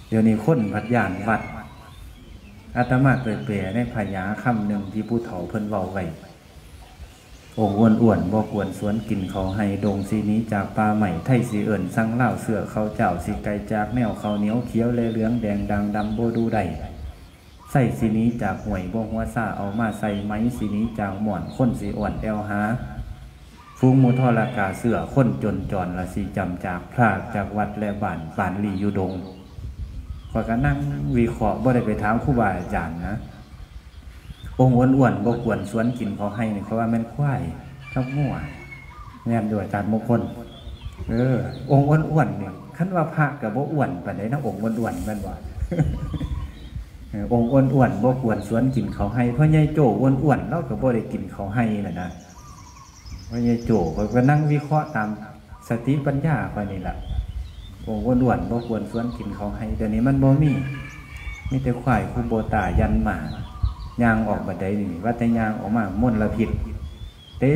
เดี๋ยวนี้คนพัดยานวัด อาตมาเปรยในพยาคำหนึ่งที่ผู้เฒ่าเพิ่นเว้าไว้องอ้วนอ้วนบ่กวนสวนกินเขาให้ดงสีนี้จากปลาใหม่ไทยสีเอิ่นสั่งเล่าเสือเขาเจ้าสีไก่จากแนวเขาเหนียวเขียวเลเหลืองแดงดังดำโบดูได้ใส่สีนี้จากห่วยบ่หัวซาเอามาใส่ไม้สีนี้จากหมอนค้นสีอ่อนแอลหาฟูงมูทอลากาเสือค้นจนจรละสีจำจากพรากจากวัดและบ้านปานลีอยู่ดง ข้อยก็นั่งวิเคราะห์บ่ได้ไปถามครูบาอาจารย์นะองค์อ้วนๆบ่ควรสวนกินเขาให้นี่เขาว่าแม่นควายกับงัวแม่นด้วยอาจารย์มงคลเออ องค์อ้วนๆนี่ยคันว่าพระกับบ่อ้วนปานใดนะองค์อ้วนๆแม่นบ่องค์อ้วนๆบ่ควรสวนกินเขาให้เพราะยายโจอ้วนๆเราก็บ่ได้กินเขาให้น่ะนะเพราะยายโจก็นั่งวิเคราะห์ตามสติปัญญาไปนี่แหละ องค์อ้วนๆบ่ควรสวนกินเขาให้เดี๋ยวนี้มันบ่มีมีแต่ควายคูโบตายันหมายางออกบัดใดนี่ว่าแต่ยางออกมาม่นละพิษเต็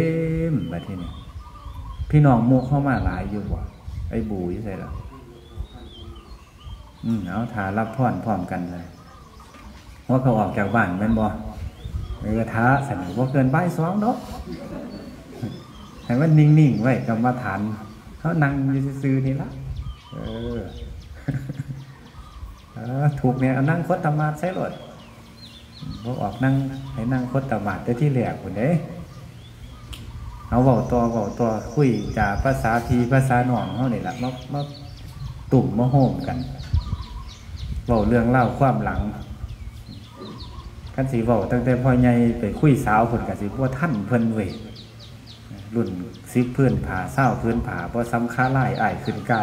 มบัดทีนี้พี่น้องมุกเข้ามาหลายอยู่บ่ไอ้บูยี่ใส่ละอืมเอาถารับพรพร้อมกันเลยว่าเขาออกจากบ้านแม่นบ่เออท้าสันว่าเกินใบสองเนาะให้มันนิ่งๆไว้กรรมฐานเขานั่งอยู่ซื่อๆนี่ละ เออถูกเนี่ยนั่งคดธรรมาใช้รถพวกออกนั่งให้นั่งคดธรรมาแต่ที่แหลกคนเด้เอาเบาตัวเบาตัวคุยจาภาษาพีภาษาหนองเขาเนี่ยแหละมามาตุ่มมาโฮมกันเบาเรื่องเล่าความหลังกันสีเบาตั้งแต่พ่อใหญ่ไปคุยสาวเพิ่นกับสีพวกท่านเพิ่นเวรุ่นซิปเพื่อนผาเศร้าเพื่อนผาเพราะซ้ำค้าไล่ไอายขึ้นไกล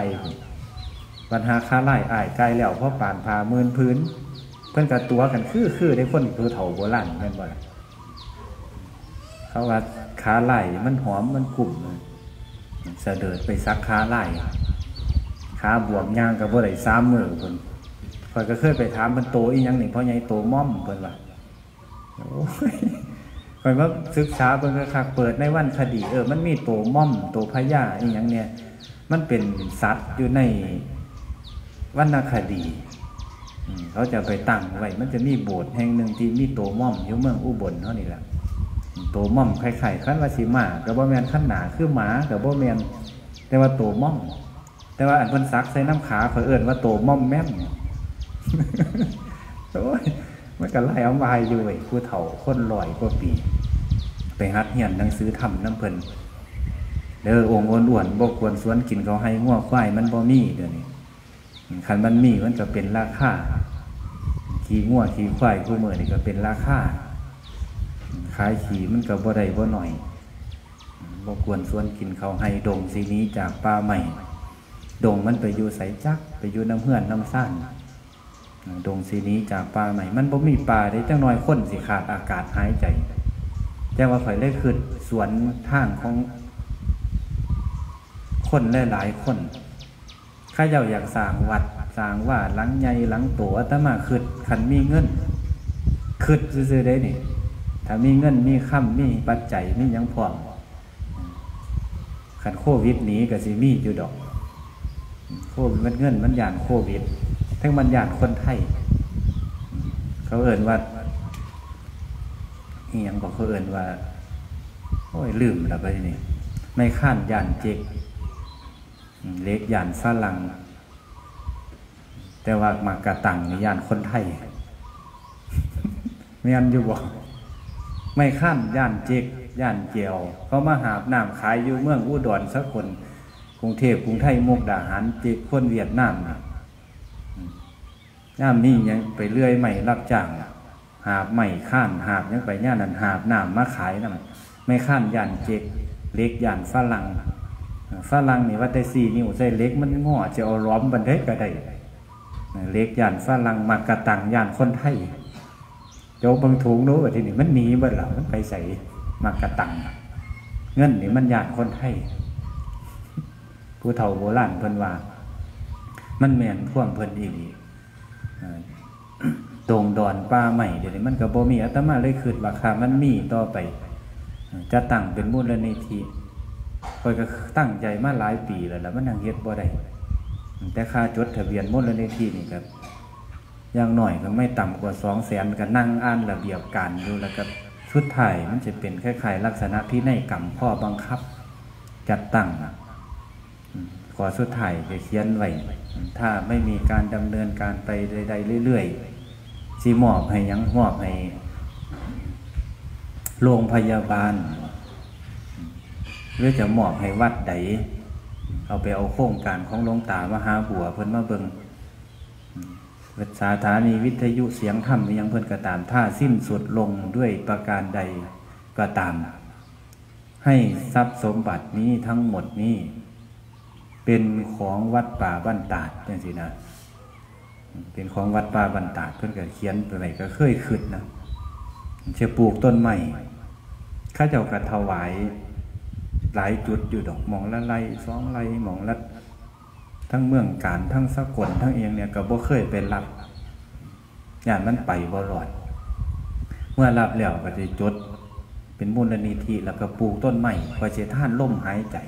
ปัญหาค้าไล่อายไกลแล้วเพราะป่านผามื่นพื้น เพื่อนกับตัวกันคือคือได้คนคือเถาโบราณแม่อนบ่ล่ะเขาว่าขาไล่มันหอมมันกลุ่มเสดิดไปซักขาไล่ขาบวมย่างกับบ่ได้สามมือเพิ่นคอยก็เคยไปถามเพิ่นโตอีหยังหนี่งเพราะไงโตม่อมเพิ่อนว่าโอ้ยคอยว่าศึกษาเพิ่นก็คักเปิดในวันคดี เออมันมีโตม่อมโตพญาอีหยังเนี่ย มันเป็นสัตว์อยู่ใน วรรณคดีเขาจะไปตั้งไว้ มันจะมีโบสถ์แห่งหนึ่งที่มีโตม่อมอยู่เมืองอุบลเท่านี้แหละโตม่อมไข่ไข่ขั้นวาสิมากับบ่แมนขั้นหนาคือหมากับบ่แมนแต่ว่าโตม่อม แต่ว่าอันเพิ่นซักใส่น้ำขาเผอิญว่าโตม่อมแม่มโอ้ยมันก็ไล่เอาวายอยู่ไอ้ผู้เฒ่าคนลอยกว่าปี ไปฮัดเหียนหนังสือทำน้ำเพิ่นเด้อองค์อ้วนๆบ่ควรสวนกินเขาให้ง้อควายมันบ่มีเดี๋ยวนี้ คันมันมีมันก็เป็นราคาขี่ง้อขี่ควายคู่มือนี่ก็เป็นราคาขายขี่มันก็บ่ได้บ่หน่อยบ่ควรสวนกินเขาให้ดงสีนี้จากป่าใหม่ดงมันไปอยู่ใสจักไปอยู่น้ำเฮือนน้ำซ่านดงสีนี้จากป่าใหม่ มันบ่มีป่าได้จังน้อยคนสิขาดอากาศหายใจแต่ว่าข่อยได้ขึ้นสวนทางของคนหลายๆคน ข้าเจ้าอยากสร้างวัดสร้างว่าหลังใหญ่หลังโตอาตมาขึ้นคันมีเงินขึ้นซื้อได้นี่ถ้ามีเงินมีค่ำมีปัจจัยมียังพร้อมขันโควิดหนีก็สิมีอยู่ดอก โควิดมันเงินมันหยานโควิด ทั้งมันหยานคนไทย เขาเอ่นว่าอียังบอกเขาเอ่นว่า โอ้ยลืมแล้วไปนี่ไม่ข้านยานเจก เล็กยานฝรั่งแต่ว่ามากระตังนี่ยานคนไทยไม่อันอยู่บอกไม่ข้ามย่านเจกย่านเจียวเขามาหาบน้ำขายอยู่เมืองอุดรสักคนกรุงเทพกรุงไทยมุกดาหารเจกคนเวียดนามนะย่ามนี่ยังไปเลื่อยใหม่รับจ้างหาบใหม่ข้านหาบยังไปย่านนั้นหาบน้ำมาขายนั่นไม่ข้ามย่านเจกเล็กย่านฝรั่ง ฝรั่งนี่ว่าแต่สี่นิ้วใส่เล็กมันงอจะเอาล้อมบันเทกก็ได้เล็กย่านฝรั่งมากระตังย่านคนไทยโจบางถุงรู้ว่าที่นี่มันหนีบ่หล่ะมันไปใส่มากระตังเงินนี่มันญาติคนไทยผู้เฒ่าโบราณเพิ่นว่า มันแม่นพ่วงเพิ่นอีกตรงดอนป้าใหม่เดี๋ยวนี้มันก็บ่มีอาตมาเลยคิดว่าคามันมีต่อไป จะตั้งเป็นมูลนิธิ คอยก็ตั้งใจมาหลายปีแล้วแล้วมันยังเฮ็ดบ่ได้แต่ค่าจดทะเบียนมูลนิธินี่ก็อย่างหน่อยก็ไม่ต่ำกว่าสองแสนก็นั่งอ่านระเบียบการอยู่แล้วก็ชุดไทยมันจะเป็นคล้ายๆลักษณะพินัยกรรมพ่อบังคับ จัดตั้งขอสุดท้ายจะเขียนไว้ถ้าไม่มีการดำเนินการไปใดๆเรื่อยๆสีมอบให้ยังมอบให้โรงพยาบาล หรือจะมอบให้วัดใดเอาไปเอาโครงการของหลวงตามหาบัวเพิ่นมาเบิงสถานีวิทยุเสียงธรรมยังเพิ่นกระตาม ถ้าสิ้นสุดลงด้วยประการใดก็ตาม ให้ทรัพย์สมบัตินี้ทั้งหมดนี้ เป็นของวัดป่าบ้านตาดจังสินะเป็นของวัดป่าบ้านตาดเพิ่นก็เขียนไปไหนก็เคยขึ้นนะเชื่อปลูกต้นใหม่ข้าเจ้ากระถวาย หลายจุดอยู่ดอกมองละไรสองไรมองละทั้งเมืองการทั้งสกลทั้งเองเนี่ยก็บ่เคยเป็นรับอย่างนั้นไปบ่รอด เมื่อรับแล้วก็จะจด เป็นมูลนิธิแล้วก็ปลูกต้นไม้คอเชท่านล่มหายใจ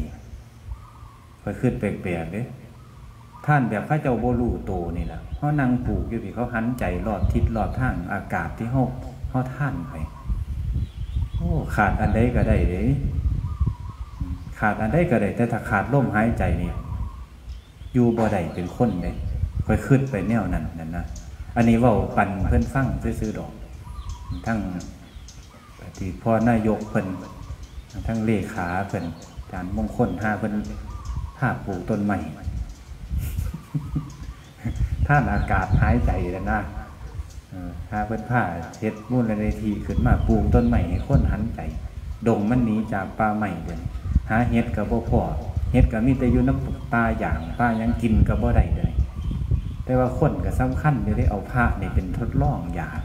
คอยขึ้นแปลกๆเลยท่านแบบพระเจ้าโบลูโตนี่แหละเขานั่งปลูกอยู่ที่เขาหันใจรอบทิศรอบทางอากาศที่เขาเขาท่านไปโอ้ขาดอันใดก็ได้เลย ขาดอันใดก็ได้แต่ถ้าขาดล่มหายใจเนี่ยอยู่บ่ได้เป็นคนเลยค่อยขึ้นไปแนวนั้นนั่นนะอันนี้ว่าปันเพื่อนฟังซื้อดอก ทั้งที่พ่อนายกเพิ่นทั้งเลขาเพิ่นจานมงคลห้าเพิ่นภาปลูกต้นใหม่ท่านอากาศหายใจแล้วนะถ้าเพิ่นผ้าเช็ดมุ่นในทีขึ้นมาปลูกต้นใหม่ให้คนหันใจ ดงมันหนีจากป่าใหม่เดิน หาเห็ดกับบ่พอเห็ดกับมีแต่อยู่น้ำปลาอย่างปลายังกินกับบ่ได้เลยแต่ว่าคนก็สำคัญอยู่ได้เอาผ้าเนี่ยเป็นทดลองยาง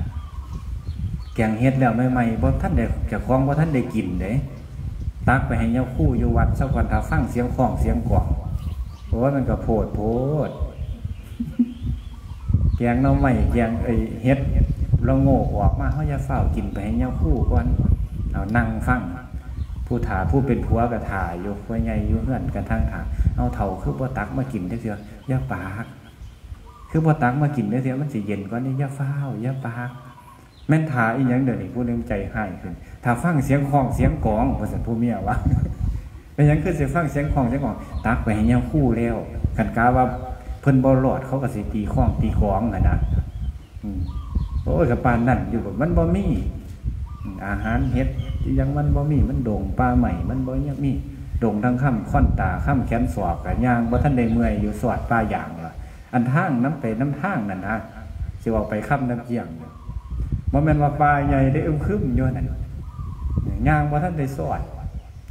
แกงเห็ดแล้วใหม่ๆบ่ท่านได้จะคล้องบ่ท่านได้กินเด้ตักไปให้เจ้าคู่อยู่วัดสักวันถ้าฟังเสียงของเสียงกล่องเพราะว่ามันก็โพดโพดแกงน้ำใหม่แกงไอเฮ็ดเราโง่ออกมาเขาจะเฝ้ากินไปให้เจ้าคู่ก่อนเอานั่งฟัง ผู้ถาผู้เป็นผัวกระถาอยู่ผัวใหญ่อยู่เฮือนกันทางถาเอาเถาคือบ่ตักมากินได้เสียย่าปากคือบ่ตักมากินได้เสียมันสิเย็นกว่านี้ย่าเฝ้าย่าปากแม่นถาอีหยังเดี๋ยวนี้ผู้นึงใจหายขึ้นถ้าฟังเสียงคลองเสียงกองภาษาผู้เมียวะเป็นหยังคือเสียฟังเสียงคลองเสียงกอง ตักไปให้เงคู่แล้วกันกาว่าเพิ่นบอลอดเขาก็สิตีคลองตีกองนะนะโอ้ยกับปานนั่นอยู่แบบมันบ่มีอาหารเฮ็ด ยังมันบ่มีมันโด่งปลาใหม่มันบ่ยังมีโด่งทั้งค่ำค่อนตาค่ำแขนสอบกับยางบ่ท่านได้เมื่อยอยู่สวดปลาอย่างละอันทางน้ำไปน้ำทางนั่นนะสิออกไปค่ำน้ำเกี่ยงมันเป็นว่าปลาใหญ่ได้อึมครึมอยู่นั่นยางว่าท่านได้สอด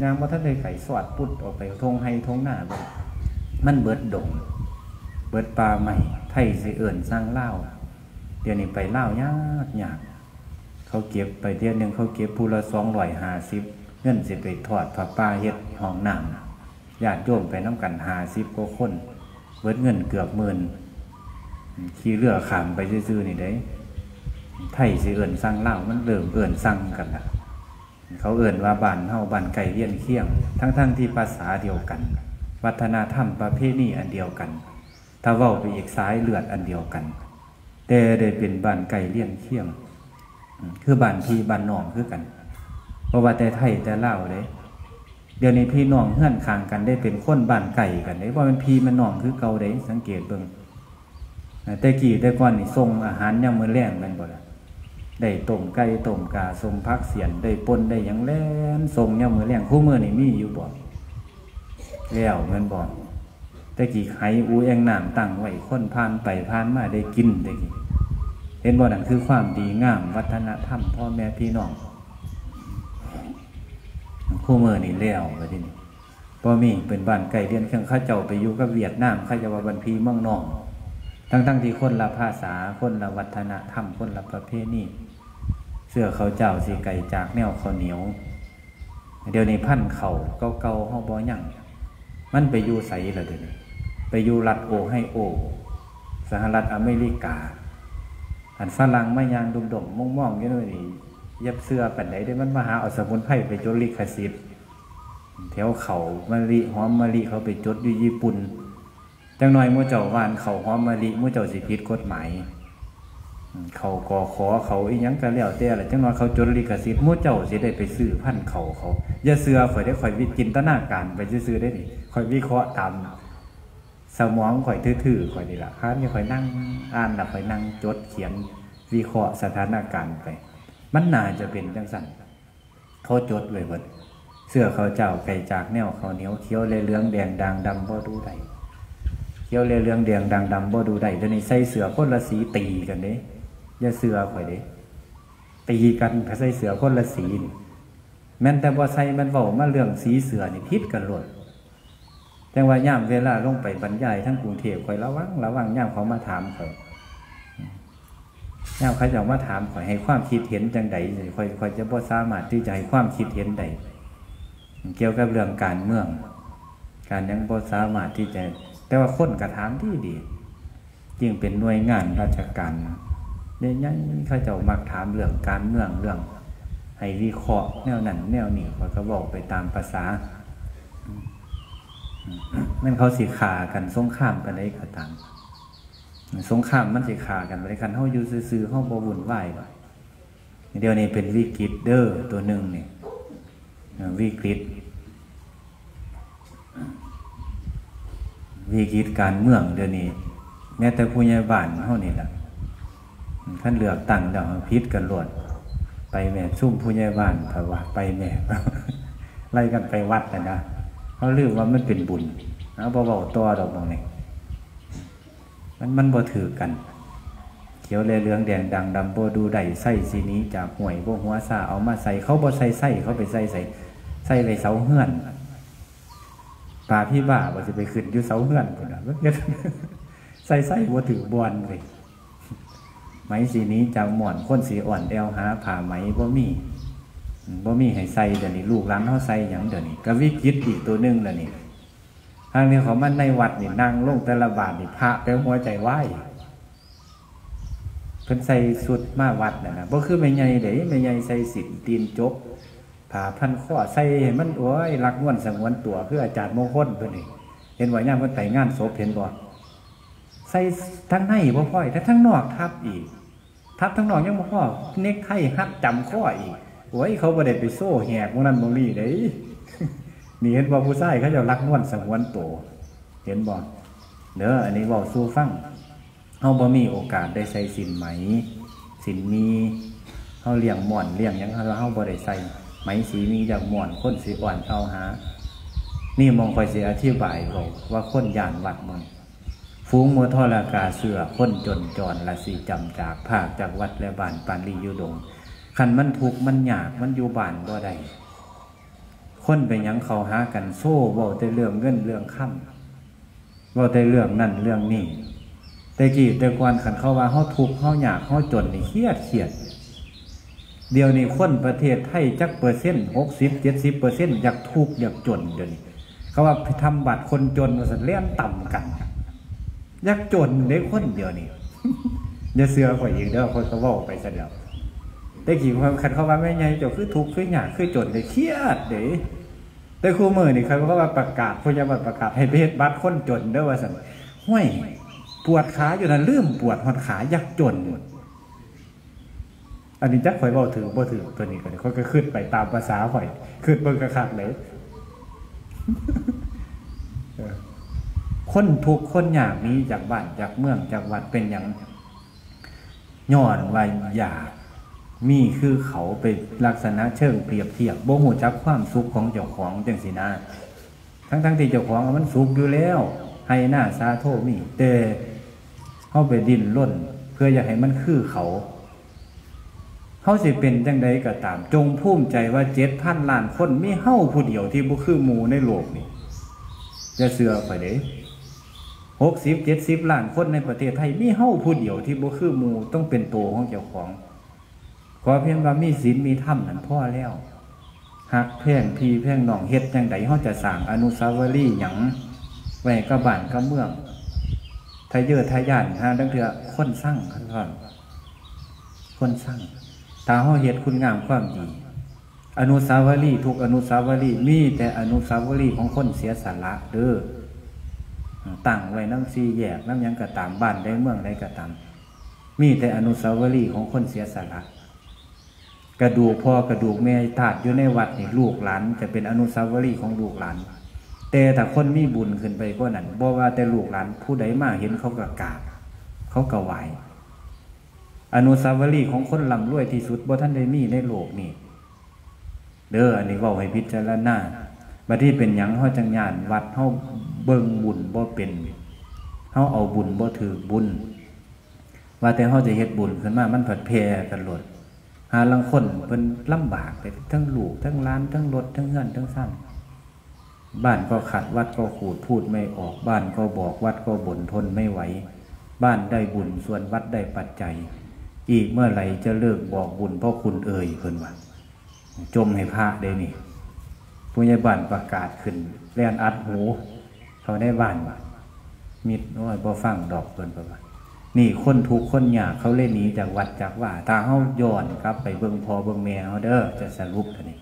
ยางว่าท่านได้ไก่สอดปุดออกไปทงให้ทงหน้ามันเบิดดง เบิดปลาใหม่ ไทยสิเอิ่นสร้างเล่าเดี๋ยวนี้ไปเล่ายากยาก เขาเก็บไปเที่ยวหนึ่งเขาเก็บผู้ละสองร้อยห้าสิบเงินสิไปทอดผ้าป่าเฮ็ดห้องน้ำญาติโยมไปน้ำกันห้าสิบกว่าคนเบิดเงินเกือบหมื่นขี่เรือขามไปซื้อๆนี่ได้ไทยสิเอื่นสั่งเล่ามันเริ่มเอื่นสั่งกันละเขาเอื่นว่าบ้านเฮาบ้านไก่เลี้ยนเคียง ทั้งๆทที่ภาษาเดียวกัน วัฒนธรรมประเพณีอันเดียวกัน ถ้าเว้าไปอีกสายเลือดอันเดียวกัน แต่ได้เป็นบ้านไก่เลี้ยนเคียง คือบ้านพี่บ้านน้องคือกันเพราะว่าแต่ไทยแต่เล่าเลยเดี๋ยวนี้พี่น้องเฮื่อนคางกันได้เป็นคนบ้านไก่กันเลยว่ามันพี่มันน้องคือเก่าได้สังเกตเบิ่งแต่กี่แต่ก่อนนี่ส่งอาหารยังมือแรงแมันบ่ละได้ต้มไก่ต้มกาส่งพักเสียนได้ปนได้ยังแล่นส่งยังมือแรงคู่มือนี่มีอยู่บ่แล้วเงินบ่แต่กี่ไห้อูแองน้ำตั้งไว้คนผ่านไปผ่านมาได้กินได้กี่ เห็นบ่นั่นคือความดีงามวัฒนธรรมพ่อแม่พี่น้องคู่มือนี่แล้วไปที่นี่พอมีเป็นบ้านไก่เรียนเครื่องข้าเจ้าไปอยู่กับเวียดนามข้าจะว่าบันพีมั่งนอง ทั้งๆทที่คนละภาษาคนละวัฒนธรรมคนละประเพณีเสื้อเขาเจ้าสีไก่จากแนวข้าเหนียว เดี๋ยวนี้พันเขาเก่าๆห้องบ่ยังมันไปอยู่ใสละเดี๋ยวนี้ไปอยู่รัฐโอให้โอ สหรัฐอเมริกา อันฝรั่งไม่ยางดุมดมมองมองยังไงนี่ยับเสื้อปันไหนได้มันมาหาเอาสมุนไพรไปจดลิขสิทธิ์แถวเขามะลิหอมมะลิเขาไปจดอยู่ญี่ปุ่นจังหน่อยมู่เจ้าวานเขาหอมมะลิมู่เจ้าสิพิษกฎหมายเขากอขอเขาอีหยังกันแล้วแต่ละจังหน่อยเขาจดลิขสิทธิ์มู่เจ้าสิได้ไปซื้อพันเขาเขาอย่าเสือข่อยได้ข่อยวิจินตนาการไปซื้อได้นี่ข่อยวิเคราะห์ตาม สมองข่อยทื่อๆข่อยนี่ละครับนี่ข่อยนั่งอ่านแล้วข่อยนั่งจดเขียนวิเคราะห์สถานการณ์ไป มันน่าจะเป็นจังสันเขาจดไว้เบิดเสื้อเขาเจ้าไก่จากแนวเขาเหนียวเขียวเลยเหลืองแดงดังดำบ่ดูได้เขียวเรือเรืองแดงดังดำบ่ดูได้เดี๋ยวนี้ใส่เสือคนละสีตีกันเด้อย่าเสือข่อยเด้ตีกันใส่เสือคนละสีแม้แต่ว่าใส่มันเบามาเรื่องสีเสือนี่พิษกันหลด แต่ว่าย่ามเวลาลงไปบรรยายทั้งกรุงเทพข่อยระวังระวังย่ามเขามาถามข่อยย่ามเขาจะมาถามข่อยให้ความคิดเห็นจังใดข่อยข่อยจะบ่สามารถที่จะให้ความคิดเห็นใดเกี่ยวกับเรื่องการเมือง การยังบ่สามารถที่จะ แต่ว่าคนกระถามที่ดีจึงเป็นหน่วยงานราชการเนี่ยยังเขาเจ้ามักถามเรื่องการเมืองเรื่อง ให้วิเคราะห์แนวนั้นแนวนี้เขาก็บอกไปตามภาษา มันเขาสิขากันสงข้ามกันได้ก็ตามสงข้ามมันสิขากันไปกันเขาอยู่ซื้อเขาบวุ่นวายเดี๋ยวนี้เป็นวิกฤตเดอร์ตัวหนึ่งเนี่ยวิกฤตวิกฤตการเมืองเดี๋ยวนี้ แม้แต่ผู้ใหญ่บ้านเท่านี้แหละท่านเลือกตั้งดี๋ยวพิษกันหลวด ไปแม่ซุ่มผู้ใหญ่บ้านถวาไปแม่ไล่กันไปวัดนะนะ เขาเรียกว่ามันเป็นบุญนะเบาๆตัวดอกบางนี่มันมันบ่ถือกัน เขียวเลยเรืองแดงดังดำโบดูใดใส่สีนี้จากห่วยโบหัวซาเอามาใส่เขาบ่ใส่ใส่เขาไปใส่ใส่ใส่ไปเสาเฮือนป่าพี่บ้าว่าจะไปขึ้นอยู่เสาเฮือนคนน่ะใส่ใส่บัวถือบอลเลยไหมสีนี้จากหมอนคนสีอ่อนแอวหาผ่าไหมบ่มี บ่มีให้ใส่เดี๋ยวนี้ลูกหลานเขาใส่อย่างเดี๋ยวนี้ก็วิกิตอีกตัวหนึงแล้วนี่ทางนี้เขามันในวัดนี่นั่งลงแต่ละบาทนี่พระไปหัวใจไหวเพิ่นใส่สุดมาวัดนะนะบ่คือแม่ใหญ่เด้แม่ใหญ่ใส่สินตีนจบผ่าพันข้อใส่ให้มันโอ้ยรักนวลสงวนตัวคืออาจารย์มงคลเพิ่นนี่เห็นว่าย่ามเพิ่นไปงานศพเห็นบ่ใส่ทั้งในบ่พอยแต่ทั้งนอกทับอีก ทับทั้งนอกยังบ่พอเน็กไทฮัดจำข้ออีก โอ้ยเขาบ่ได้ไปโซ่แหกพวกนั้นบ่มีเด้นี่เห็นบ่ผู้ชายเขาจะรักนวลสงวนโตเห็นบ่เด้ออันนี้เว้าสู่ฟังเฮาบ่มีโอกาสได้ใส่สินไหม สินมีเฮาเลี้ยงหม่อนเลี้ยงยังเฮาเฮาบ่ได้ใส่ไหมสีมีจากม่อนคนสิอ่อนเอาหา นี่มองคอยสิอธิบายบอกว่าคนยานวัดมึงฟูงมัวทอลากาเสือคนจนจรละสีจำจากภาคจากวัดและบ้านปานลีอยู่ดง คันมันทุกมันยากมันอยู่บ้านบ่ได้คนไปยังเขาหากันโซ่เว้าแต่เรื่องเงินเรื่องค่ำเว้าแต่เรื่องนั่นเรื่องนี้แต่กี้แต่ก่อนขันเขาว่าเฮาทุกข์เฮาอยากเฮาจนนี่เครียดเครียด เดี๋ยวนี้คนประเทศไทยจักเปอร์เซ็นต์หกสิบเจ็ดสิบเปอร์เซ็นต์อยากทุกข์อยากจนเดี๋ยวนี้เขาว่าทำบัตรคนจนมาสันเลี้ยนต่ำกันอยากจนได้คนเดียวนี่อย่าเสือข่อยอีกเด้อคนเขาบอไปซะเดียว แต่กี่ความคันเขาว่าแม่ใหญ่เจ้าคือทุกข์คือหยากคือจนได้เครียดเด้แต่ครูมือนี่เขาก็ว่าประกาศพยาบาลประกาศให้เพศบัตรคนจนเด้อว่าสันห้วยปวดขาอยู่นั่นลืมปวดหอดขายากจนอันนี้จักข่อยเบาถือบ่ถือตัวนี้ก็เดี๋ยเขาก็ขึ้นไปตามภาษาข่อย ขึ้นเบิ่งกระคักเลยคนทุกข์คนอยากนี้จากบ้านจากเมืองจากวัดเป็นอย่างย้อนว่าอยาก มีคือเขาไปลักษณะเชิงเปรียบเทียบบ่หูจักความสุขของเจ้าของจังสีนาทั้งๆที่เจ้าของมันสุขอยู่แล้ว ให้หน้าซาโทมีแต่เข้าไปดิ้นร่น เพื่ออยากให้มันคือเขาเขาสิเป็นจังใดก็ตาม จงภูมิใจว่าเจ็ดพันล้านคนมีเฮ้าผู้เดียวที่บุคือหมูในโลกนี่จะเสือไปเด้หกสิบเจ็ดสิบล้านคนในประเทศไทยมีเฮ้าผู้เดียวที่บุคือหมูต้องเป็นตัวของเจ้าของ ขอเพียงว่ามีศีลมีธรรมนั่นพ่อแล้วหักเพ่งพีเพ่งน้องเฮ็ดจังใดเขาจะสั่งอนุสาวรีย์หยังไว้กับบ้านกับเมืองทายเยอะทายย่านฮะดังเถื่อคนสร้างขั้นตอนคนสร้างถ้าเขาเฮ็ดคุณงามความดี อนุสาวรีย์ทุกอนุสาวรีย์มีแต่อนุสาวรีย์ของคนเสียสละเด้อตั้งไว้น้ำซีแยกน้ำยังกระตามบ้านได้เมืองได้กระตามมีแต่อนุสาวรีย์ของคนเสียสละ กระดูกพ่อกระดูกแม่ถาดอยู่ในวัดนี่ลูกหลานจะเป็นอนุสาวรีย์ของลูกหลาน แต่ถ้าคนมีบุญขึ้นไปก็นั้นบ่ว่าแต่ลูกหลานผู้ใดมาเห็นเขาก็กราบเขาก็ไหวอนุสาวรีย์ของคนร่ำรวยที่สุดบ่ท่านได้มีในโลกนี่เด้ออันนี้ว้าให้พิจารณาบัดที่เป็นหยังเฮาจังยานวัดเฮาเบิ่งบุญบ่เป็นเฮาเอาบุญบ่ถือบุญ ว่าแต่เฮาจะเฮ็ดบุญขึ้นมามันผัดแพร่กันหลด หาลังคนเพิ่นลำบากไปทั้งหลูกทั้งร้านทั้งรถทั้งเงินทั้งซ้ำบ้านก็ขัดวัดก็ขูดพูดไม่ออกบ้านก็บอกวัดก็บ่นทนไม่ไหว บ้านได้บุญส่วนวัดได้ปัจจัย อีกเมื่อไหร่จะเลิกบอกบุญเพราะคุณเอ่ยเพิ่นว่าจมให้พระได้นี่ผู้ใหญ่บ้านประกาศขึ้นแล่นอัดหู เขาได้บ้านว่ามิดน้อยบ่ฟังดอกเพิ่นประมาณ นี่คนทุกคนยากเขาเล่นหนีจากวัดจากว่าถ้าเฮาย้อนกลับ ไปเบิ่งพอเบิ่งแม่เฮาเด้อจะสรุปท่านี้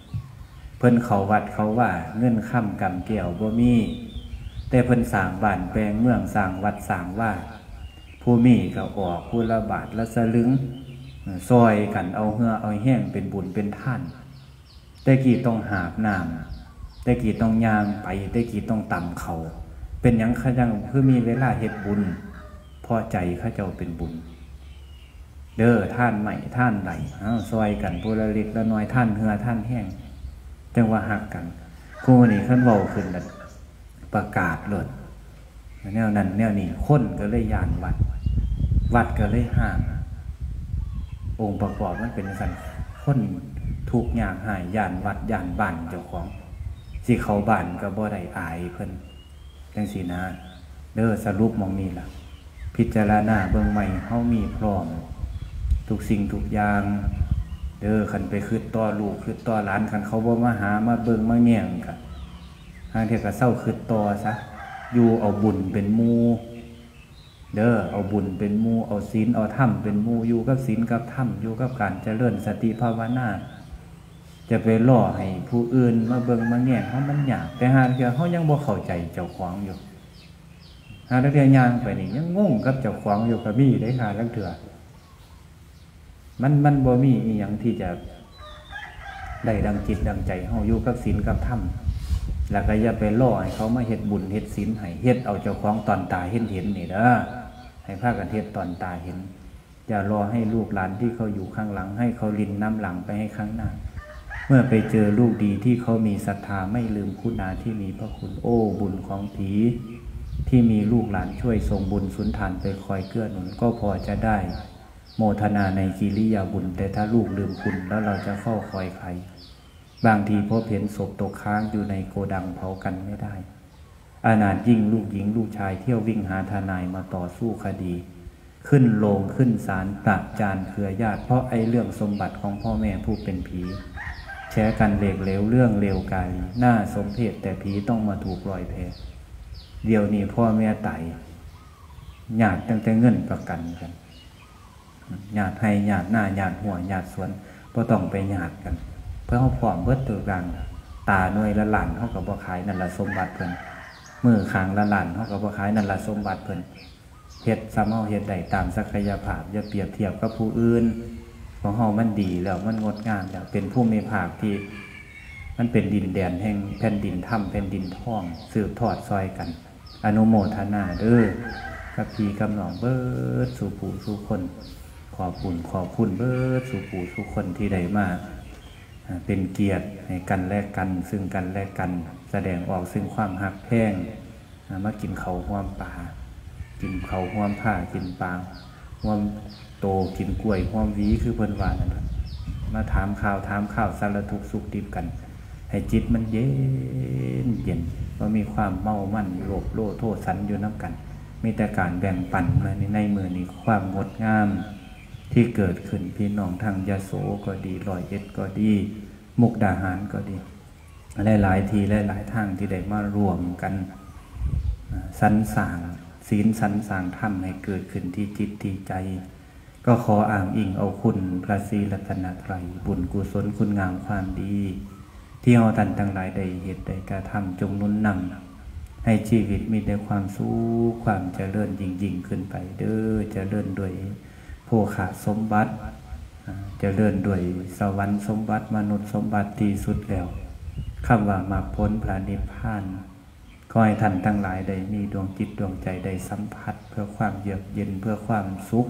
เพิ่นเขาวัดเขาว่าเงินค่ำกำเกี่ยวบ่มี แต่เพิ่นสร้างบ้านแปลงเมืองสร้างวัดสร้างว่า ผู้มีก็ออกผู้ละบาทละสลึงซอยกันเอาเหือเอาแห้งเป็นบุญเป็นท่านแต่กี่ต้องหาบน้ำแต่กี่ต้องยางไปแต่กี่ต้องต่ำเขา เป็นยังขยังเพื่อมีเวลาเฮ็ดบุญ พอใจข้าเจ้าเป็นบุญ เด้อท่านใหม่ท่านใดเอาซอยกันผู้ละเล็กละน้อยท่านเหือท่านแห้งจังว่าหักกันคู่นี้ขึ้นเบาขึ้นแล้วประกาศเลยแนวนั้นแนวนี้คนก็เลยยานวัด วัดก็เลยห่าง องค์ประกอบมันเป็นสันคนถูกอย่างหายยานวัดยานบ้านเจ้าของสิเขาบ้านก็บ่ได้อายเพิ่นจังสีนะเด้อสรุปมองนี่ล่ะ พิจารณาเบื้องใหม่เฮามีพร้อม ทุกสิ่งทุกอย่าง เด้อขันไปคืดต่อลูกคืดต่อหลานขันเขาบ่มาหามาเบิ่งมาแง่ยงกันทางเทศก็เศร้าคืดต่อซะอยู่เอาบุญเป็นมูเด้อเอาบุญเป็นมูเอาศีลเอาธรรมเป็นมูอยู่กับศีลกับธรรมอยู่กับการเจริญสติภาวนาจะไปล่อให้ผู้อื่นมาเบิ่งมาแง่งเขามันยากแต่หาเทียเขายังบ่เข้าใจเจ้าของอยู่ หาเทียยางไปนี่ยังงงกับเจ้าของอยู่กับมีได้หาลังเถื่อมันมันบ่มีอีหยังที่จะได้ดังจิตดังใจเฮาอยู่กับศีลกับธรรมแล้วก็อย่าไปล่อให้เขามาเฮ็ดบุญเฮ็ดศีลให้เฮ็ดเอาเจ้าของตอนตายเห็นเห็นนี่เด้อให้พากันเฮ็ดตอนตายเห็นอย่ารอให้ลูกหลานที่เขาอยู่ข้างหลัง ให้เขาลินน้ำหลังไปให้ข้างหน้า เมื่อไปเจอลูกดีที่เขามีศรัทธาไม่ลืมคุณาที่มีพระคุณโอ้บุญของผี ที่มีลูกหลานช่วยส่งบุญสุนทานไปคอยเกื้อหนุน ก็พอจะได้ โมทนาในกิริยาบุญ แต่ถ้าลูกลืมคุณแล้วเราจะเข้าคอยใคร บางทีพบเห็นศพตกค้างอยู่ในโกดังเผากันไม่ได้ อานาจยิ่งลูกหญิงลูกชายเที่ยววิ่งหาทนายมาต่อสู้คดี ขึ้นโลงขึ้นศาลปราบจานเครือญาติเพราะไอ้เรื่องสมบัติของพ่อแม่ผู้เป็นผีแชร์กันเหลกเลวเรื่องเลวกายหน้าสมเพศแต่ผีต้องมาถูกลอยแพ เดี๋ยวนี้พ่อแม่ไต่ญาติตั้งแต่เงินประกันกันญาติให้ญาติหน้าญาติหัวญาติสวนก็ต้องไปญาติกัน เพื่อเขาพร้อมเบิดตัวกลางตาหน่วยละหลานเขากับบ่ขายนั่นละสมบัติเพิ่นมือขางละหลานเขากับบ่ขายนั่นละสมบัติเพิ่นเฮ็ดซ้ำเฮาเฮ็ดได้ตามศักยภาพอย่าเปรียบเทียบกับผู้อื่นของเฮามันดีแล้วมันงดงามแล้วเป็นผู้มีภาคที่ มันเป็นดินแดนแห่งแผ่นดินถ้ำแผ่นดินท่อง สืบทอดซอยกัน อนุโมทนาเด้อกับพี่กำนองเบิดสู่ผู้สู่คน ขอบคุณขอบคุณเบิดสู่ผู้สู่คนที่ได้มาเป็นเกียรติให้กันแลกกัน ซึ่งกันแลกกัน แสดงออกซึ่งความหักแพงมากินเขาห่วมป่ากินเขาห่วมผ้ากินปางห่วมโตกินกล้วยห่วมวีคือเพิ่นวานนั่นมาถามข่าวถามข่าวสารทุกสุขดิบกัน ให้จิตมันเย็นเย็นว่ามีความเมามั่นโลภโลโทษสันอยู่น้ำกัน มีแต่การแบ่งปันมาในในมือนี้ความงดงามที่เกิดขึ้นพี่น้องทางยาโสก็ดีลอยเอ็ดก็ดี มุกดาหารก็ดีหลายหลายทีหลายหลายทางที่ได้มารวมกันสรรสางศีลสรรสางธรรมให้เกิดขึ้นที่จิตที่ใจ ก็ขออ่างอิงเอาคุณพระศรีรัตนตรัยบุญกุศลคุณงามความดี ที่เราท่านทั้งหลายได้เหตุได้กระทำจงนุนนำให้ชีวิตมีแต่ความสู้ความเจริญยิ่งยิ่งขึ้นไป เด้อเจริญด้วยโภคาสมบัติเจริญด้วยสวรรค์สมบัติมนุษย์สมบัติที่สุดแล้วคำว่ามาพ้นพระนิพพานขอให้ท่านทั้งหลายได้มีดวงจิตดวงใจได้สัมผัส เพื่อความเยือกเย็นเพื่อความสุข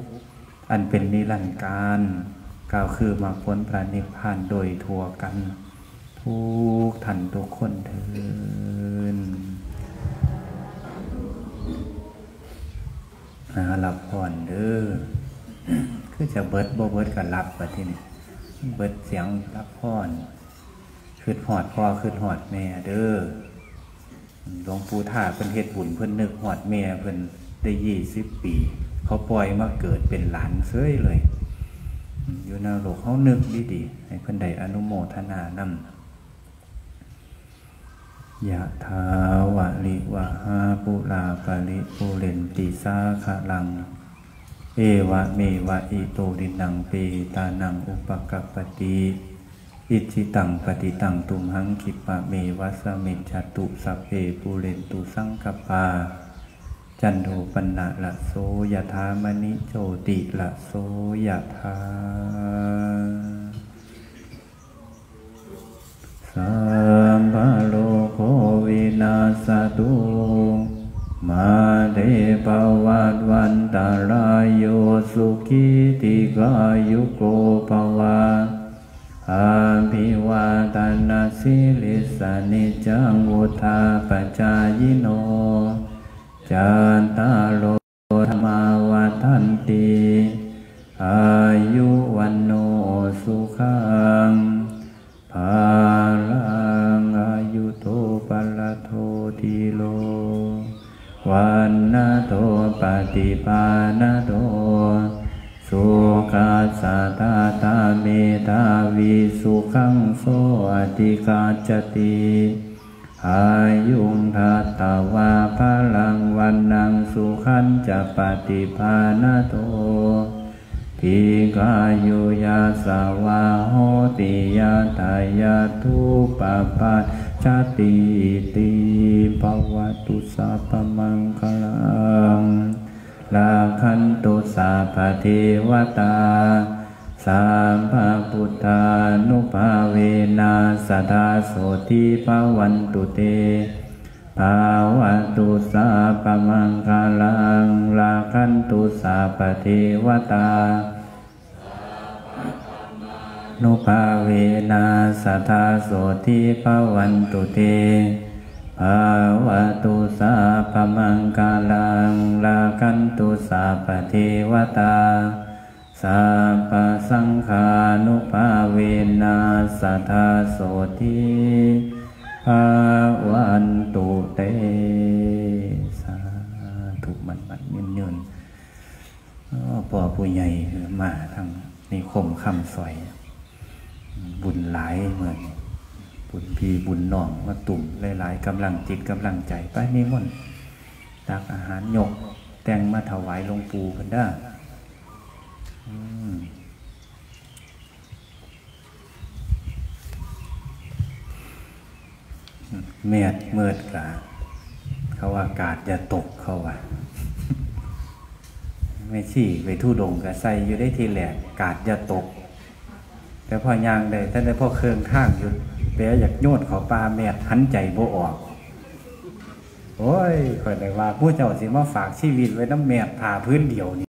อันเป็นนิรันดร์การกล่าวคือมาพ้นพระนิพพานโดยทั่วกัน ทุกท่านทุกคนเถินหลับผ่อนเด้อคือจะเบิดบ่เบิดกับรับไปที่นี่เบิดเสียงรับผ่อนคืดหอดพ่อคืดหอดแม่เด้อหลวงปู่ท่าเพิ่นเฮ็ดบุญเพิ่นนึกหอดแม่เพิ่นได้ยี่สิบปี เขาปล่อยมาเกิดเป็นหลานเซ้ยเลย อยู่ในโลกเขานึกดีดีให้เพิ่นได้อนุโมทนานำ ยะทาวะลิวะหาปุลาปลิปุเรนติสาขะลัง เอวะเมวะอิโตดินังเปตานังอุปกัปปติอิจิตังปฏิตังตุมหังคิปะเมวัสเมิจจตุสัพเพปูเรนตุสังกปา จันโทปนะละโสยถามณิโชติละโสยถาสัมภโลโควิ นาสตุมาเดปวัตวันตารายโยสุขิติกายุโกภวาอาภิวาตานาสิลิสานิจังวุธาปจายโนจันตาโล ฏิปานโตสุขัสสะตาตาเมตาวิสุขังโสอติกาจติอายุงทัตตวาพลังวันนังสุขันจะปฏิภาณโตทิกายุยาสาวาโหติยาทายาทุปปาชาติติภวตุสัพมังคลัง ลาคันตุสาภาเทวตา สามภาพุทธานุภาเวนัสทธาโสติภาวันตุเตภาวะตุสาปมังคาลังลาคันตุสาภาเทวตานุภาเวนัสทธาโสติภาวันตุเต ภาวะตุสาปมังกาลังลาคันตุสาปเทวตาสัพสังฆานุภาเวนัสทธาโสติภาวันตุเตสาธุมันมันยืนยืนอ้อพ่อผู้ใหญ่มาทางในคมคำสอย บุญหลายเหมือน บุญพีบุญน้องมาตุ่มหลายๆกำลังจิตกำลังใจไปนิมนต์ตักอาหารยก แต่งมาถวายหลวงปู่กันได้เมียดเมิดกะเขาว่ากาดอย่าตกเขาว่าไม่ชี้ไปทู่ดงกับใส่อยู่ได้ทีแหลกกาดอย่าตก แต่พอยางได้แต่ได้พ่อเครื่องข้างอยู่ แปอยากโยดเขาปลาแมดหันใจบ่ออก โอ้ยคอยเลยว่าผู้เจ้าสิมาฝากชีวิตไว้น้ำแมดผ่าพื้นเดียวนี่